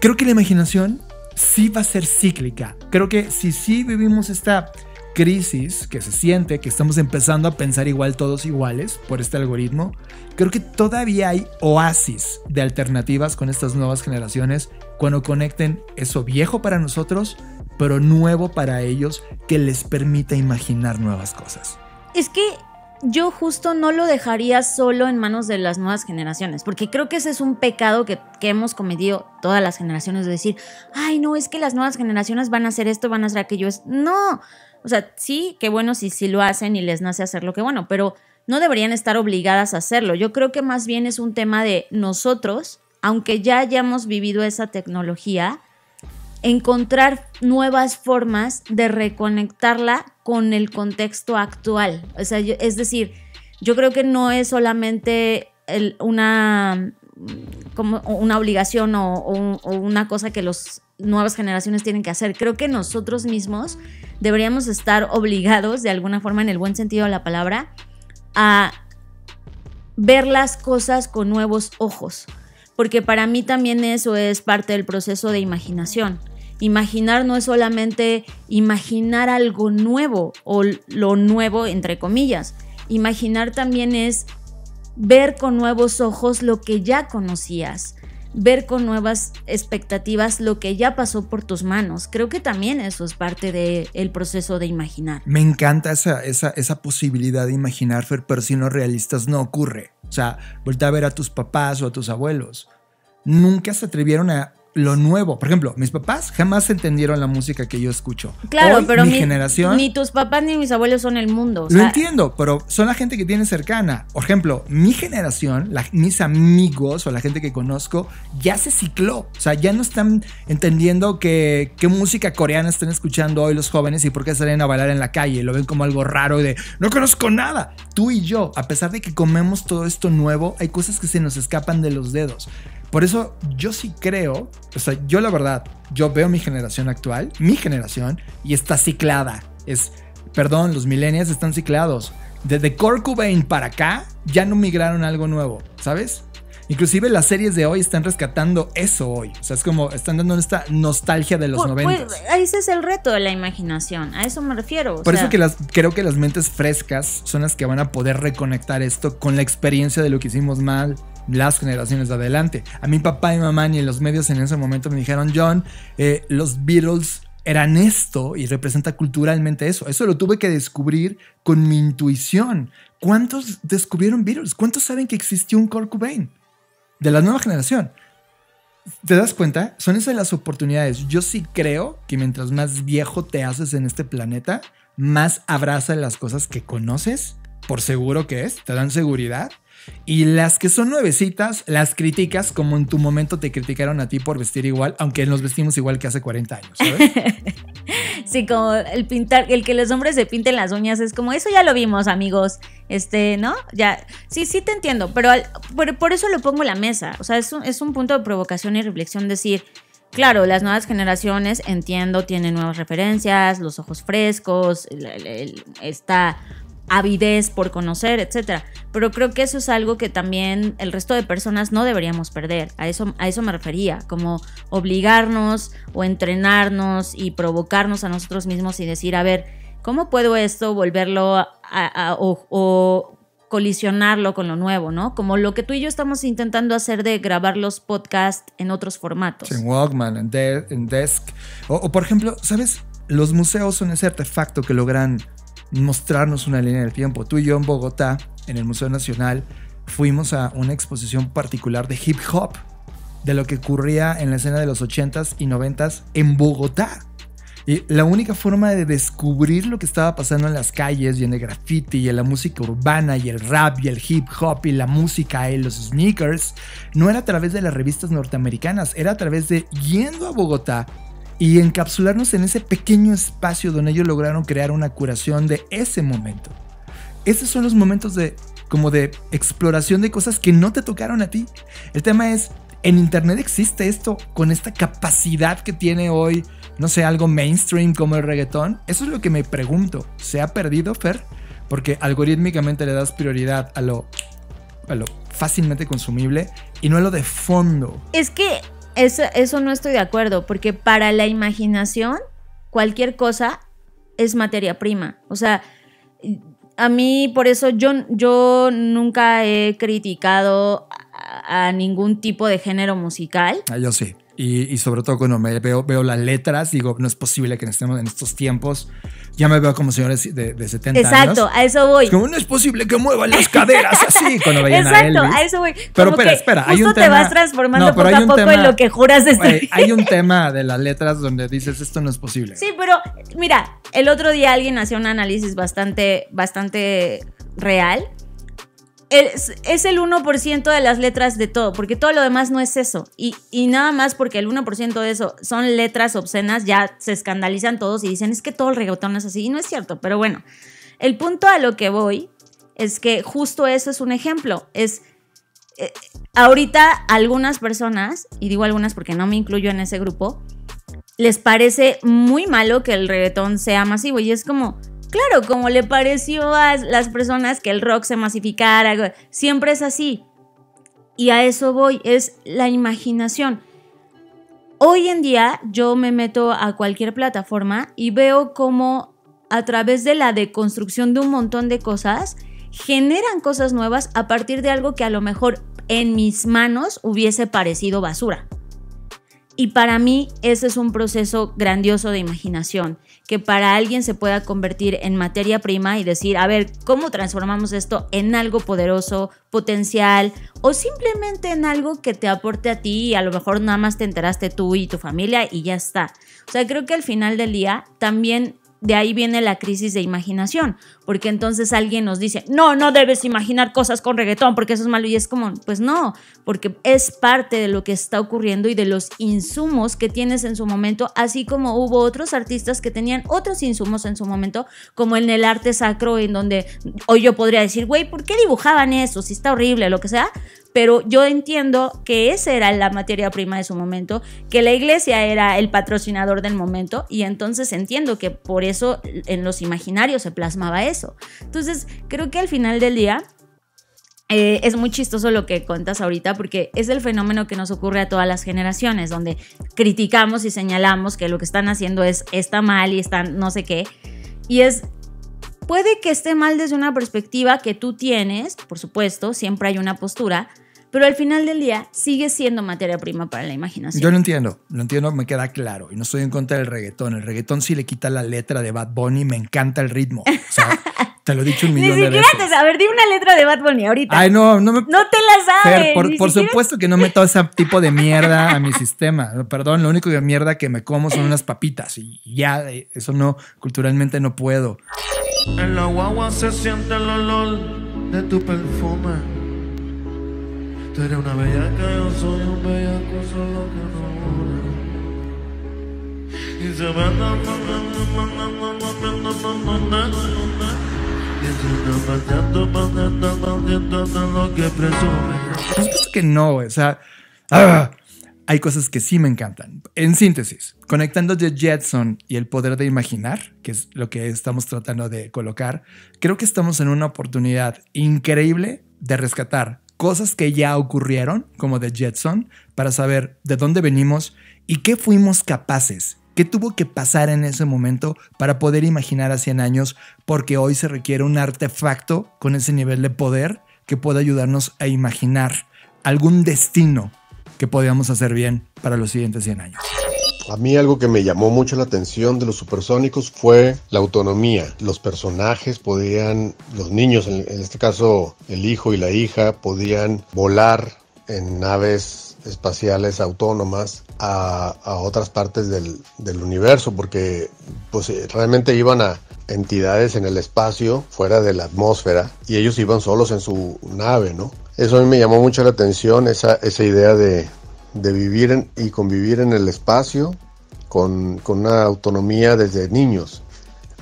Creo que la imaginación sí va a ser cíclica. Creo que si sí vivimos esta crisis que se siente, que estamos empezando a pensar igual todos iguales por este algoritmo, creo que todavía hay oasis de alternativas con estas nuevas generaciones cuando conecten eso viejo para nosotros, pero nuevo para ellos que les permita imaginar nuevas cosas. Es que yo justo no lo dejaría solo en manos de las nuevas generaciones, porque creo que ese es un pecado que, hemos cometido todas las generaciones de decir, ay, no, es que las nuevas generaciones van a hacer esto, van a hacer aquello. No, o sea, sí, qué bueno si, si lo hacen y les nace hacerlo, qué bueno, pero no deberían estar obligadas a hacerlo. Yo creo que más bien es un tema de nosotros, aunque ya hayamos vivido esa tecnología, encontrar nuevas formas de reconectarla con el contexto actual. O sea, yo- es decir, yo creo que no es solamente una, como una obligación o- o una cosa que las nuevas generaciones tienen que hacer. Creo que nosotros mismos deberíamos estar obligados, de alguna forma, en el buen sentido de la palabra, a ver las cosas con nuevos ojos. Porque para mí también eso es parte del proceso de imaginación. Imaginar no es solamente imaginar algo nuevo o lo nuevo entre comillas. Imaginar también es ver con nuevos ojos lo que ya conocías, ver con nuevas expectativas lo que ya pasó por tus manos. Creo que también eso es parte del proceso de imaginar. Me encanta esa, esa, esa posibilidad de imaginar, pero si no realistas no ocurre. O sea, voltea a ver a tus papás o a tus abuelos. Nunca se atrevieron a lo nuevo. Por ejemplo, mis papás jamás entendieron la música que yo escucho. Claro, Hoy, pero mi mi- generación... ni tus papás ni mis abuelos son el mundo. o Lo entiendo, pero son la gente que tiene cercana. Por ejemplo, mi generación, la- mis amigos o la gente que conozco, ya se cicló. O sea, ya no están entendiendo que, qué música coreana están escuchando hoy los jóvenes y por qué salen a bailar en la calle. Lo ven como algo raro y de no conozco nada. Tú y yo, a pesar de que comemos todo esto nuevo, hay cosas que se nos escapan de los dedos. Por eso yo sí creo, o sea, yo la verdad, yo veo mi generación actual, mi generación, y está ciclada. Es, perdón, los millennials están ciclados. Desde Kurt Cobain para acá, ya no migraron a algo nuevo, ¿sabes? Inclusive las series de hoy están rescatando eso hoy. O sea, es como están dando esta nostalgia de los Pues- 90. pues, ese es el reto de la imaginación, a eso me refiero. o Por sea, eso que las, creo que las mentes frescas son las que van a poder reconectar esto con la experiencia de lo que hicimos mal las generaciones de adelante. A mi papá y mamá ni en los medios en ese momento me dijeron, John, eh, los Beatles eran esto y representa culturalmente eso. Eso lo tuve que descubrir con mi intuición. ¿Cuántos descubrieron Beatles? ¿Cuántos saben que existió un Kurt Cobain? De la nueva generación. ¿Te das cuenta? Son esas las oportunidades. Yo sí creo que mientras más viejo te haces en este planeta, más abraza las cosas que conoces, por seguro que es, te dan seguridad. Y las que son nuevecitas, las criticas como en tu momento te criticaron a ti por vestir igual, aunque nos vestimos igual que hace 40 años, ¿sabes? Sí, como el pintar, el que los hombres se pinten las uñas es como eso ya lo vimos, amigos. Este, ¿no? Ya, sí, sí te entiendo, pero por, por eso lo pongo en la mesa. O sea, es un, es un punto de provocación y reflexión decir, claro, las nuevas generaciones, entiendo, tienen nuevas referencias, los ojos frescos, el- el- el- esta avidez por conocer, etcétera. Pero creo que eso es algo que también el resto de personas no deberíamos perder. A eso, a eso me refería, como obligarnos o entrenarnos y provocarnos a nosotros mismos y decir, a ver, ¿cómo puedo esto volverlo a, o, colisionarlo con lo nuevo, ¿no? Como lo que tú y yo estamos intentando hacer de grabar los podcasts en otros formatos. en Walkman, en, en Desk. O, o, por ejemplo, ¿sabes? Los museos son ese artefacto que logran mostrarnos una línea del tiempo. Tú y yo en Bogotá, en el Museo Nacional, fuimos a una exposición particular de hip hop, de lo que ocurría en la escena de los 80s y 90s en Bogotá. Y la única forma de descubrir lo que estaba pasando en las calles y en el graffiti y en la música urbana y el rap y el hip hop y la música y los sneakers no era a través de las revistas norteamericanas, era a través de yendo a Bogotá y encapsularnos en ese pequeño espacio donde ellos lograron crear una curación de ese momento. Esos son los momentos de como de exploración de cosas que no te tocaron a ti. El tema es, en internet existe esto con esta capacidad que tiene hoy, no sé, algo mainstream como el reggaetón. Eso es lo que me pregunto. ¿Se ha perdido, Fer? Porque algorítmicamente le das prioridad a lo, a lo fácilmente consumible y no a lo de fondo. Es que eso, eso no estoy de acuerdo, porque para la imaginación, cualquier cosa es materia prima. O sea, a mí por eso yo, yo nunca he criticado a, ningún tipo de género musical. Ah, yo sí. Y, y sobre todo cuando me veo, veo las letras, digo, no es posible que estemos en estos tiempos. Ya me veo como señores de, de 70 años. Exacto, a eso voy. Es como, no es posible que muevan las caderas así cuando veían a Exacto, Elvis. a eso voy. Pero espera, espera, hay un te tema. vas transformando No, poco a poco en tema- lo que juras Güey, destruir. hay un tema de las letras donde dices esto no es posible. Sí, pero mira, el otro día alguien hacía un análisis bastante, bastante real. Es, el 1% de las letras de todo, porque todo lo demás no es eso. Y, y nada más porque el 1% de eso son letras obscenas, ya se escandalizan todos y dicen, es que todo el reggaetón es así. Y no es cierto, pero bueno, el punto a lo que voy es que justo eso es un ejemplo. Es eh, ahorita algunas personas, y digo algunas porque no me incluyo en ese grupo, les parece muy malo que el reggaetón sea masivo. Y es como, claro, como le pareció a las personas que el rock se masificara, siempre es así. Y a eso voy, es la imaginación. Hoy en día yo me meto a cualquier plataforma y veo cómo a través de la deconstrucción de un montón de cosas, generan cosas nuevas a partir de algo que a lo mejor en mis manos hubiese parecido basura. Y para mí ese es un proceso grandioso de imaginación, que para alguien se pueda convertir en materia prima y decir, a ver, ¿cómo transformamos esto en algo poderoso, potencial o simplemente en algo que te aporte a ti y a lo mejor nada más te enteraste tú y tu familia y ya está? O sea, creo que al final del día también de ahí viene la crisis de imaginación, porque entonces alguien nos dice, no, no debes imaginar cosas con reggaetón porque eso es malo y es como, pues no, porque es parte de lo que está ocurriendo y de los insumos que tienes en su momento, así como hubo otros artistas que tenían otros insumos en su momento, como en el arte sacro, en donde hoy yo podría decir, güey, ¿por qué dibujaban eso? Si está horrible, lo que sea, pero yo entiendo que esa era la materia prima de su momento, que la iglesia era el patrocinador del momento y entonces entiendo que por eso en los imaginarios se plasmaba eso. Entonces, creo que al final del día eh, es muy chistoso lo que contas ahorita porque es el fenómeno que nos ocurre a todas las generaciones, donde criticamos y señalamos que lo que están haciendo es está mal y están no sé qué. Y es puede que esté mal desde una perspectiva que tú tienes, por supuesto, siempre hay una postura, pero al final del día sigue siendo materia prima para la imaginación. Yo lo entiendo, lo entiendo, me queda claro. Y no estoy en contra del reggaetón. El reggaetón sí le quita la letra de Bad Bunny, me encanta el ritmo. O sea, te lo he dicho un millón de veces. Te, a ver, di una letra de Bad Bunny ahorita. Ay, no, no me. No te la sabes. por, supuesto que no meto ese tipo de mierda a mi sistema. Perdón, lo único de mierda que me como son unas papitas. Y ya, eso no, culturalmente no puedo. En la guagua se siente el olor de tu perfume. Tú eres una bellaca, yo soy un bellaco, solo que no Y se lo que no, o sea, ah, hay cosas que sí me encantan. En síntesis, conectando The Jetson y el poder de imaginar, que es lo que estamos tratando de colocar, creo que estamos en una oportunidad increíble de rescatar cosas que ya ocurrieron, como de Jetson, para saber de dónde venimos y qué fuimos capaces, qué tuvo que pasar en ese momento para poder imaginar a 100 años, porque hoy se requiere un artefacto con ese nivel de poder que pueda ayudarnos a imaginar algún destino que podamos hacer bien para los siguientes 100 años. A mí algo que me llamó mucho la atención de los supersónicos fue la autonomía. Los personajes podían, los niños, en este caso el hijo y la hija, podían volar en naves espaciales autónomas a, otras partes del, universo porque pues eh, realmente iban a entidades en el espacio fuera de la atmósfera y ellos iban solos en su nave, ¿no? Eso a mí me llamó mucho la atención, esa idea de, de vivir y convivir en el espacio con, una autonomía desde niños,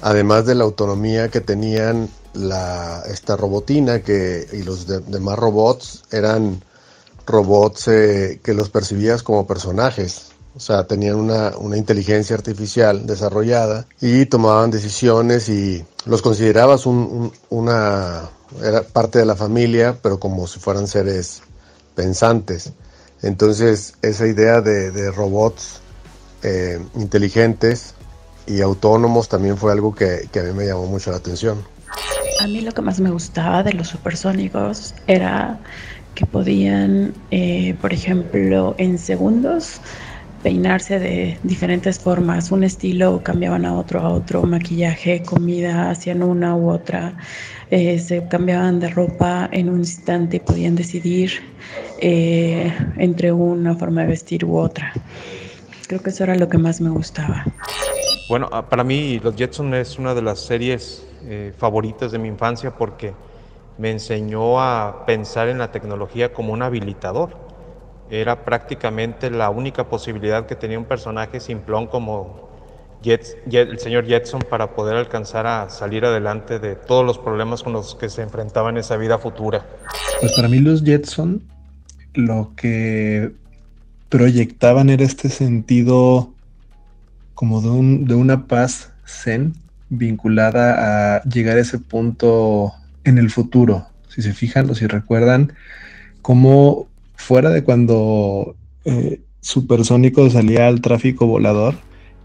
además de la autonomía que tenían la, esta robotina que, y los demás robots eran robots eh, que los percibías como personajes, o sea, tenían una, una, inteligencia artificial desarrollada y tomaban decisiones y los considerabas una era parte de la familia, pero como si fueran seres pensantes. Entonces, esa idea de, robots eh, inteligentes y autónomos también fue algo que, a mí me llamó mucho la atención. A mí lo que más me gustaba de los supersónicos era que podían, eh, por ejemplo, en segundos peinarse de diferentes formas, un estilo cambiaban a otro, a otro, maquillaje, comida, hacían una u otra, eh, se cambiaban de ropa en un instante podían decidir eh, entre una forma de vestir u otra. Creo que eso era lo que más me gustaba. Bueno, ah, para mí Los Jetson es una de las series eh, favoritas de mi infancia porque me enseñó a pensar en la tecnología como un habilitador era prácticamente la única posibilidad que tenía un personaje simplón como el señor Jetson para poder alcanzar a salir adelante de todos los problemas con los que se enfrentaba en esa vida futura. Pues para mí los Jetson lo que proyectaban era este sentido como de, un, de una paz zen vinculada a llegar a ese punto en el futuro. Si se fijan o si recuerdan, cómo fuera de cuando eh, Supersónico salía al tráfico volador,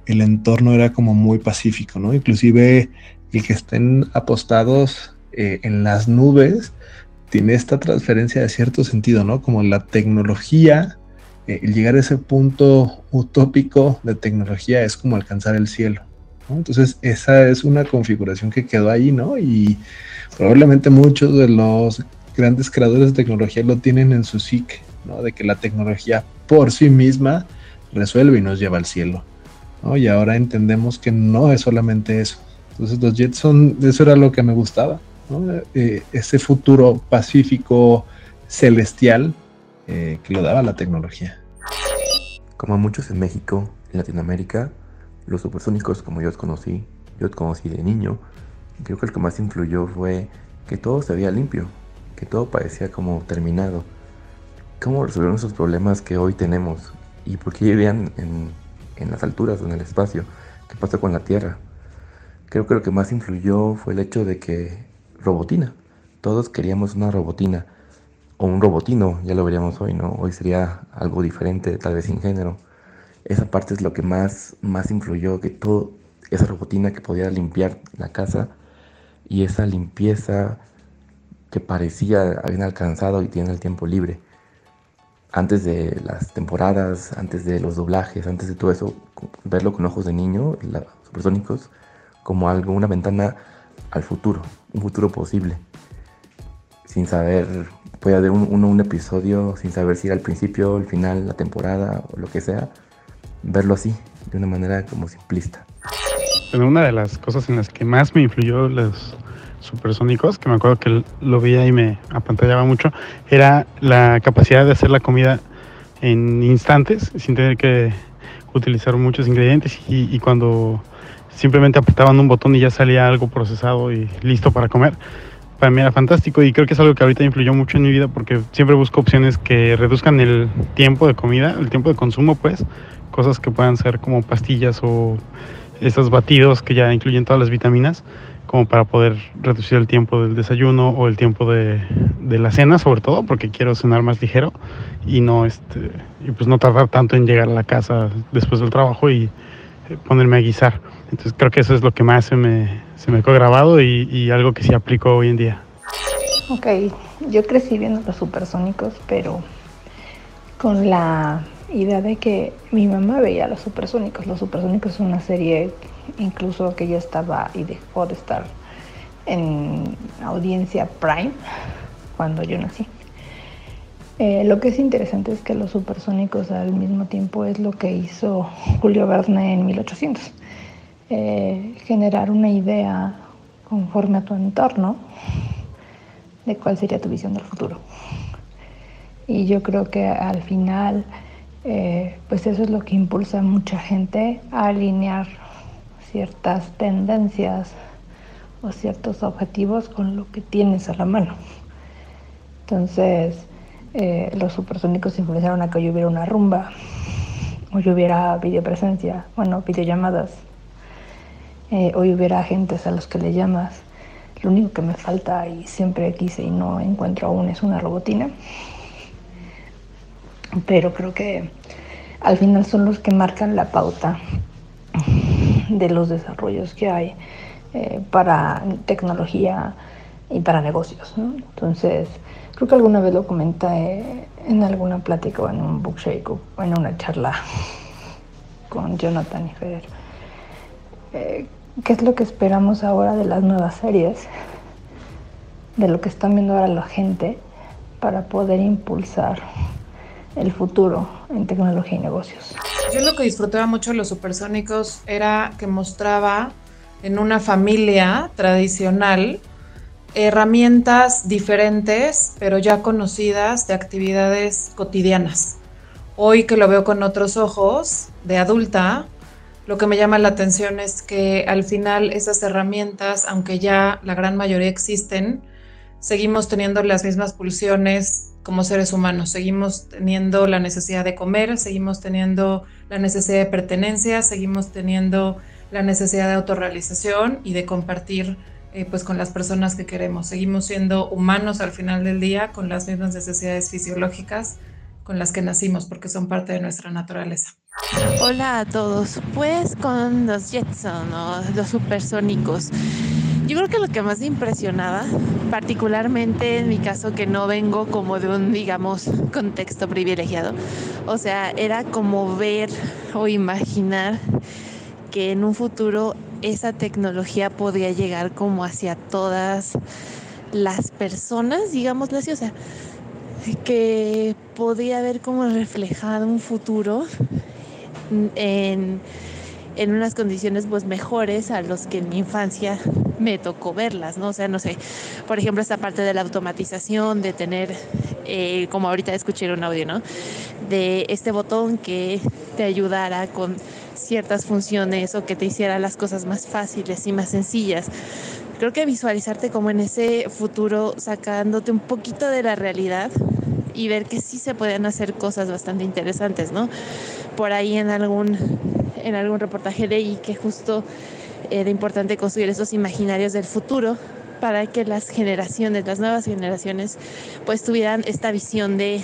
el entorno era como muy pacífico, ¿no? Inclusive el que estén apostados eh, en las nubes tiene esta transferencia de cierto sentido, ¿no? Como la tecnología, eh, llegar a ese punto utópico de tecnología es como alcanzar el cielo. Entonces, esa es una configuración que quedó ahí, ¿no? Y probablemente muchos de los grandes creadores de tecnología lo tienen en su psique, ¿no? De que la tecnología por sí misma resuelve y nos lleva al cielo, Y ahora entendemos que no es solamente eso. Entonces los Jetson, eso era lo que me gustaba, ¿no? Eh, ese futuro pacífico, celestial, eh, que lo daba la tecnología. Como muchos en México, en Latinoamérica, los supersónicos como yo los conocí, yo los conocí de niño, creo que el que más influyó fue que todo se veía limpio, que todo parecía como terminado. cómo resolvieron esos problemas que hoy tenemos y por qué vivían en, en las alturas o en el espacio, qué pasó con la Tierra. Creo que lo que más influyó fue el hecho de que robotina, todos queríamos una robotina o un robotino, ya lo veríamos hoy, ¿no? Hoy sería algo diferente, tal vez sin género. Esa parte es lo que más, más influyó, que todo, esa robotina que podía limpiar la casa y esa limpieza que parecía habían alcanzado y tienen el tiempo libre. Antes de las temporadas, antes de los doblajes, antes de todo eso, verlo con ojos de niño, los supersónicos, como algo, una ventana al futuro, un futuro posible. Sin saber, puede haber un, un episodio sin saber si era el principio, el final, la temporada o lo que sea. Verlo así, de una manera como simplista. Bueno, una de las cosas en las que más me influyó los supersónicos, que me acuerdo que lo veía y me apantallaba mucho, era la capacidad de hacer la comida en instantes, sin tener que utilizar muchos ingredientes y, cuando simplemente apretaban un botón y ya salía algo procesado y listo para comer. Para mí era fantástico y creo que es algo que ahorita influyó mucho en mi vida porque siempre busco opciones que reduzcan el tiempo de comida, el tiempo de consumo, pues, cosas que puedan ser como pastillas o estos batidos que ya incluyen todas las vitaminas, como para poder reducir el tiempo del desayuno o el tiempo de, de la cena, sobre todo, porque quiero cenar más ligero y no este y pues no tardar tanto en llegar a la casa después del trabajo y eh, ponerme a guisar. Entonces creo que eso es lo que más se me, se me quedó grabado y, y algo que sí aplico hoy en día. Ok, yo crecí viendo los supersónicos, pero con la idea de que mi mamá veía los supersónicos. Los supersónicos es una serie incluso que ya estaba y dejó de estar en audiencia prime cuando yo nací. Eh, lo que es interesante es que los supersónicos al mismo tiempo es lo que hizo Julio Verne en 1800. Eh, generar una idea conforme a tu entorno de cuál sería tu visión del futuro. Y yo creo que al final, eh, pues eso es lo que impulsa a mucha gente a alinear ciertas tendencias o ciertos objetivos con lo que tienes a la mano. Entonces, eh, los supersónicos influenciaron a que hoy hubiera una rumba, hoy hubiera videopresencia, bueno, videollamadas, eh, hoy hubiera agentes a los que le llamas. Lo único que me falta y siempre quise y no encuentro aún es una robotina. Pero creo que al final son los que marcan la pauta de los desarrollos que hay eh, para tecnología y para negocios. Entonces, creo que alguna vez lo comenté en alguna plática o en un bookshake o en una charla con Jonathan y Fer. Eh, ¿Qué es lo que esperamos ahora de las nuevas series? De lo que están viendo ahora la gente para poder impulsar el futuro en tecnología y negocios. Yo lo que disfrutaba mucho de los supersónicos era que mostraba en una familia tradicional herramientas diferentes, pero ya conocidas de actividades cotidianas. Hoy que lo veo con otros ojos, de adulta, lo que me llama la atención es que al final esas herramientas, aunque ya la gran mayoría existen, seguimos teniendo las mismas pulsiones como seres humanos, seguimos teniendo la necesidad de comer, seguimos teniendo la necesidad de pertenencia, seguimos teniendo la necesidad de autorrealización y de compartir eh, pues con las personas que queremos. Seguimos siendo humanos al final del día con las mismas necesidades fisiológicas con las que nacimos porque son parte de nuestra naturaleza. Hola a todos. Pues con los Jetson o los supersónicos. Yo creo que lo que más me impresionaba, particularmente en mi caso que no vengo como de un, digamos, contexto privilegiado, o sea, era como ver o imaginar que en un futuro esa tecnología podría llegar como hacia todas las personas, digámoslo así, o sea, que podía haber como reflejado un futuro en, en unas condiciones pues mejores a los que en mi infancia me tocó verlas, ¿no? O sea, no sé, por ejemplo, esta parte de la automatización, de tener, eh, como ahorita escuché un audio, ¿no? De este botón que te ayudara con ciertas funciones o que te hiciera las cosas más fáciles y más sencillas. Creo que visualizarte como en ese futuro sacándote un poquito de la realidad y ver que sí se pueden hacer cosas bastante interesantes, ¿no? Por ahí en algún, en algún reportaje leí que justo era importante construir esos imaginarios del futuro para que las generaciones, las nuevas generaciones, pues tuvieran esta visión de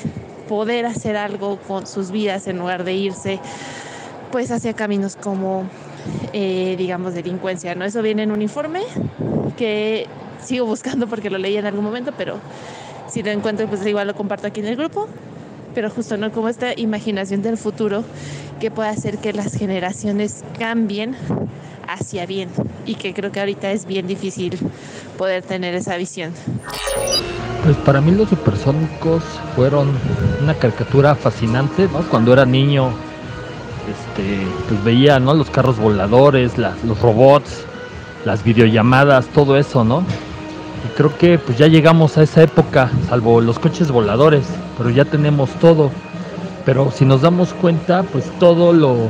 poder hacer algo con sus vidas en lugar de irse pues hacia caminos como eh, digamos delincuencia, ¿no? Eso viene en un informe que sigo buscando porque lo leí en algún momento, pero si lo encuentro pues igual lo comparto aquí en el grupo, pero justo no como esta imaginación del futuro que puede hacer que las generaciones cambien hacia bien y que creo que ahorita es bien difícil poder tener esa visión. Pues para mí los supersónicos fueron una caricatura fascinante, ¿no? Cuando era niño, este, pues veía, ¿no? Los carros voladores, las, los robots, las videollamadas, todo eso, ¿no? Y creo que pues ya llegamos a esa época, salvo los coches voladores, pero ya tenemos todo. Pero si nos damos cuenta, pues todo lo,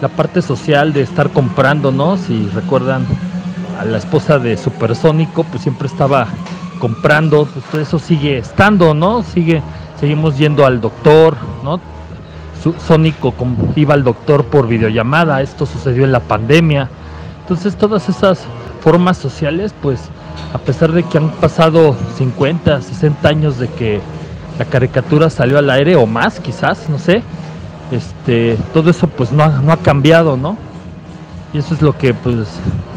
la parte social de estar comprando, ¿no? Si recuerdan a la esposa de Supersónico, pues siempre estaba comprando, pues eso sigue estando, ¿no? Sigue, seguimos yendo al doctor, ¿no? Sónico iba al doctor por videollamada, esto sucedió en la pandemia. Entonces todas esas formas sociales, pues a pesar de que han pasado 50, 60 años de que la caricatura salió al aire o más quizás, no sé, este, todo eso pues no ha, no ha cambiado, ¿no? Y eso es lo que pues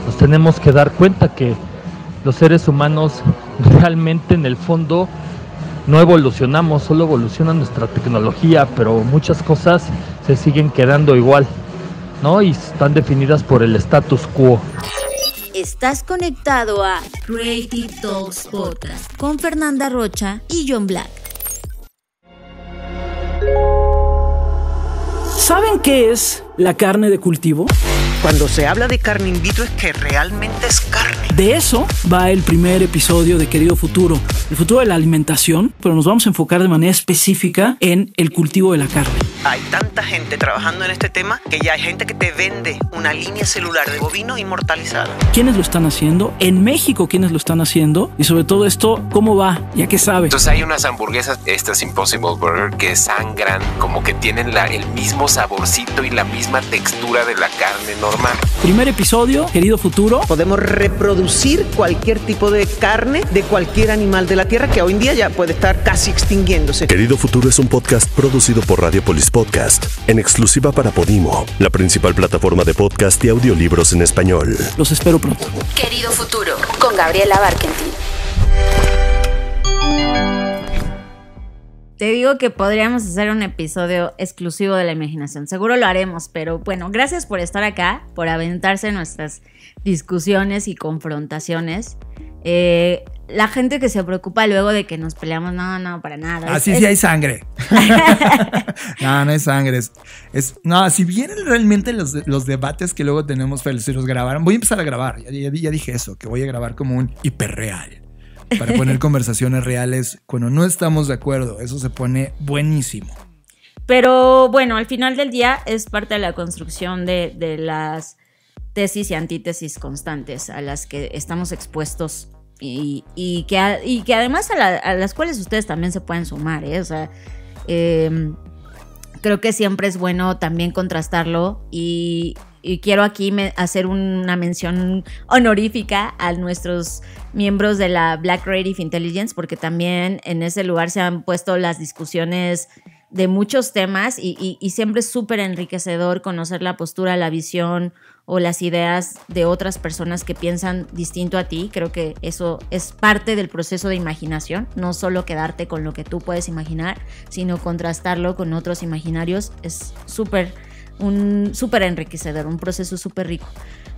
nos tenemos que dar cuenta que los seres humanos realmente en el fondo no evolucionamos, solo evoluciona nuestra tecnología, pero muchas cosas se siguen quedando igual, ¿no? Y están definidas por el status quo. Estás conectado a Creative Talks Podcast con Fernanda Rocha y John Black. ¿Saben qué es la carne de cultivo? Cuando se habla de carne in vitro es que realmente es carne. De eso va el primer episodio de Querido Futuro, el futuro de la alimentación, pero nos vamos a enfocar de manera específica en el cultivo de la carne. Hay tanta gente trabajando en este tema que ya hay gente que te vende una línea celular de bovino inmortalizada. ¿Quiénes lo están haciendo? En México, ¿quiénes lo están haciendo? Y sobre todo esto, ¿cómo va? ¿Ya qué sabe? Entonces hay unas hamburguesas, estas Impossible Burger, que sangran, como que tienen la, el mismo saborcito y la misma textura de la carne normal. Primer episodio, Querido Futuro. Podemos reproducir cualquier tipo de carne de cualquier animal de la Tierra que hoy en día ya puede estar casi extinguiéndose. Querido Futuro es un podcast producido por Radiopolis Podcast, en exclusiva para Podimo, la principal plataforma de podcast y audiolibros en español. Los espero pronto. Querido Futuro, con Gabriela Barkentin. Te digo que podríamos hacer un episodio exclusivo de la imaginación. Seguro lo haremos, pero bueno, gracias por estar acá, por aventarse nuestras discusiones y confrontaciones. Eh, la gente que se preocupa luego de que nos peleamos, no, no, para nada. Así sí hay sangre. no, no hay sangre. Es, no, si vienen realmente los, los debates que luego tenemos, si los grabaron, voy a empezar a grabar. Ya, ya, ya dije eso, que voy a grabar como un hiperreal. Para poner conversaciones reales cuando no estamos de acuerdo. Eso se pone buenísimo. Pero bueno, al final del día es parte de la construcción de, de las tesis y antítesis constantes a las que estamos expuestos y, y, que, y que, además a, la, a, las cuales ustedes también se pueden sumar, ¿eh? O sea, eh, creo que siempre es bueno también contrastarlo y, quiero aquí hacer una mención honorífica a nuestros miembros de la Black Creative Intelligence porque también en ese lugar se han puesto las discusiones de muchos temas y, y, siempre es súper enriquecedor conocer la postura, la visión o las ideas de otras personas que piensan distinto a ti. Creo que eso es parte del proceso de imaginación, no solo quedarte con lo que tú puedes imaginar, sino contrastarlo con otros imaginarios. Es súper, un súper enriquecedor, un proceso súper rico.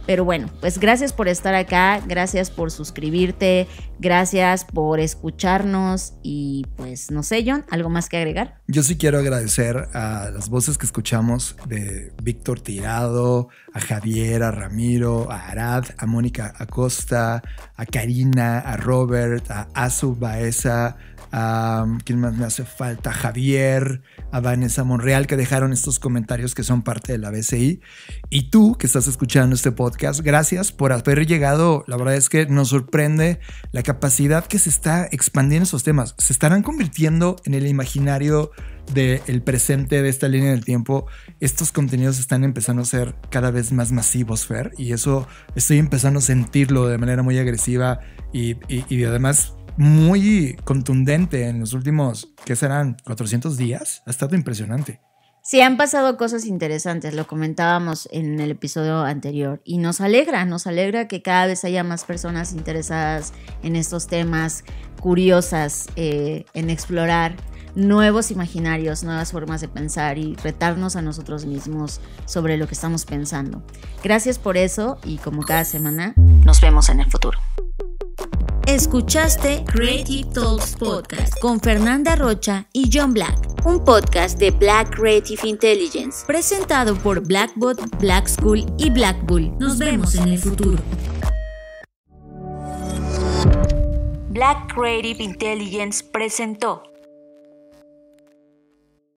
Pero bueno, pues gracias por estar acá, gracias por suscribirte, gracias por escucharnos y pues no sé, John, ¿algo más que agregar? Yo sí quiero agradecer a las voces que escuchamos de Víctor Tirado, a Javier, a Ramiro, a Arad, a Mónica Acosta, a Karina, a Robert, a Azu Baeza, a quién más me hace falta, Javier, a Vanessa Monreal, que dejaron estos comentarios que son parte de la BCI. Y tú que estás escuchando este podcast, gracias por haber llegado. La verdad es que nos sorprende la capacidad que se está expandiendo esos temas. Se estarán convirtiendo en el imaginario del presente de esta línea del tiempo, estos contenidos están empezando a ser cada vez más masivos, Fer, y eso estoy empezando a sentirlo de manera muy agresiva y, y, además muy contundente en los últimos, ¿qué serán? ¿400 días? Ha estado impresionante. Sí, han pasado cosas interesantes, lo comentábamos en el episodio anterior, y nos alegra, nos alegra que cada vez haya más personas interesadas en estos temas, curiosas eh, en explorar nuevos imaginarios, nuevas formas de pensar y retarnos a nosotros mismos sobre lo que estamos pensando. Gracias por eso y como cada semana, nos vemos en el futuro. Escuchaste Creative Talks Podcast con Fernanda Rocha y John Black, un podcast de Black Creative Intelligence, presentado por Blackbot, Black School y Black Bull. Nos vemos en el futuro. Black Creative Intelligence presentó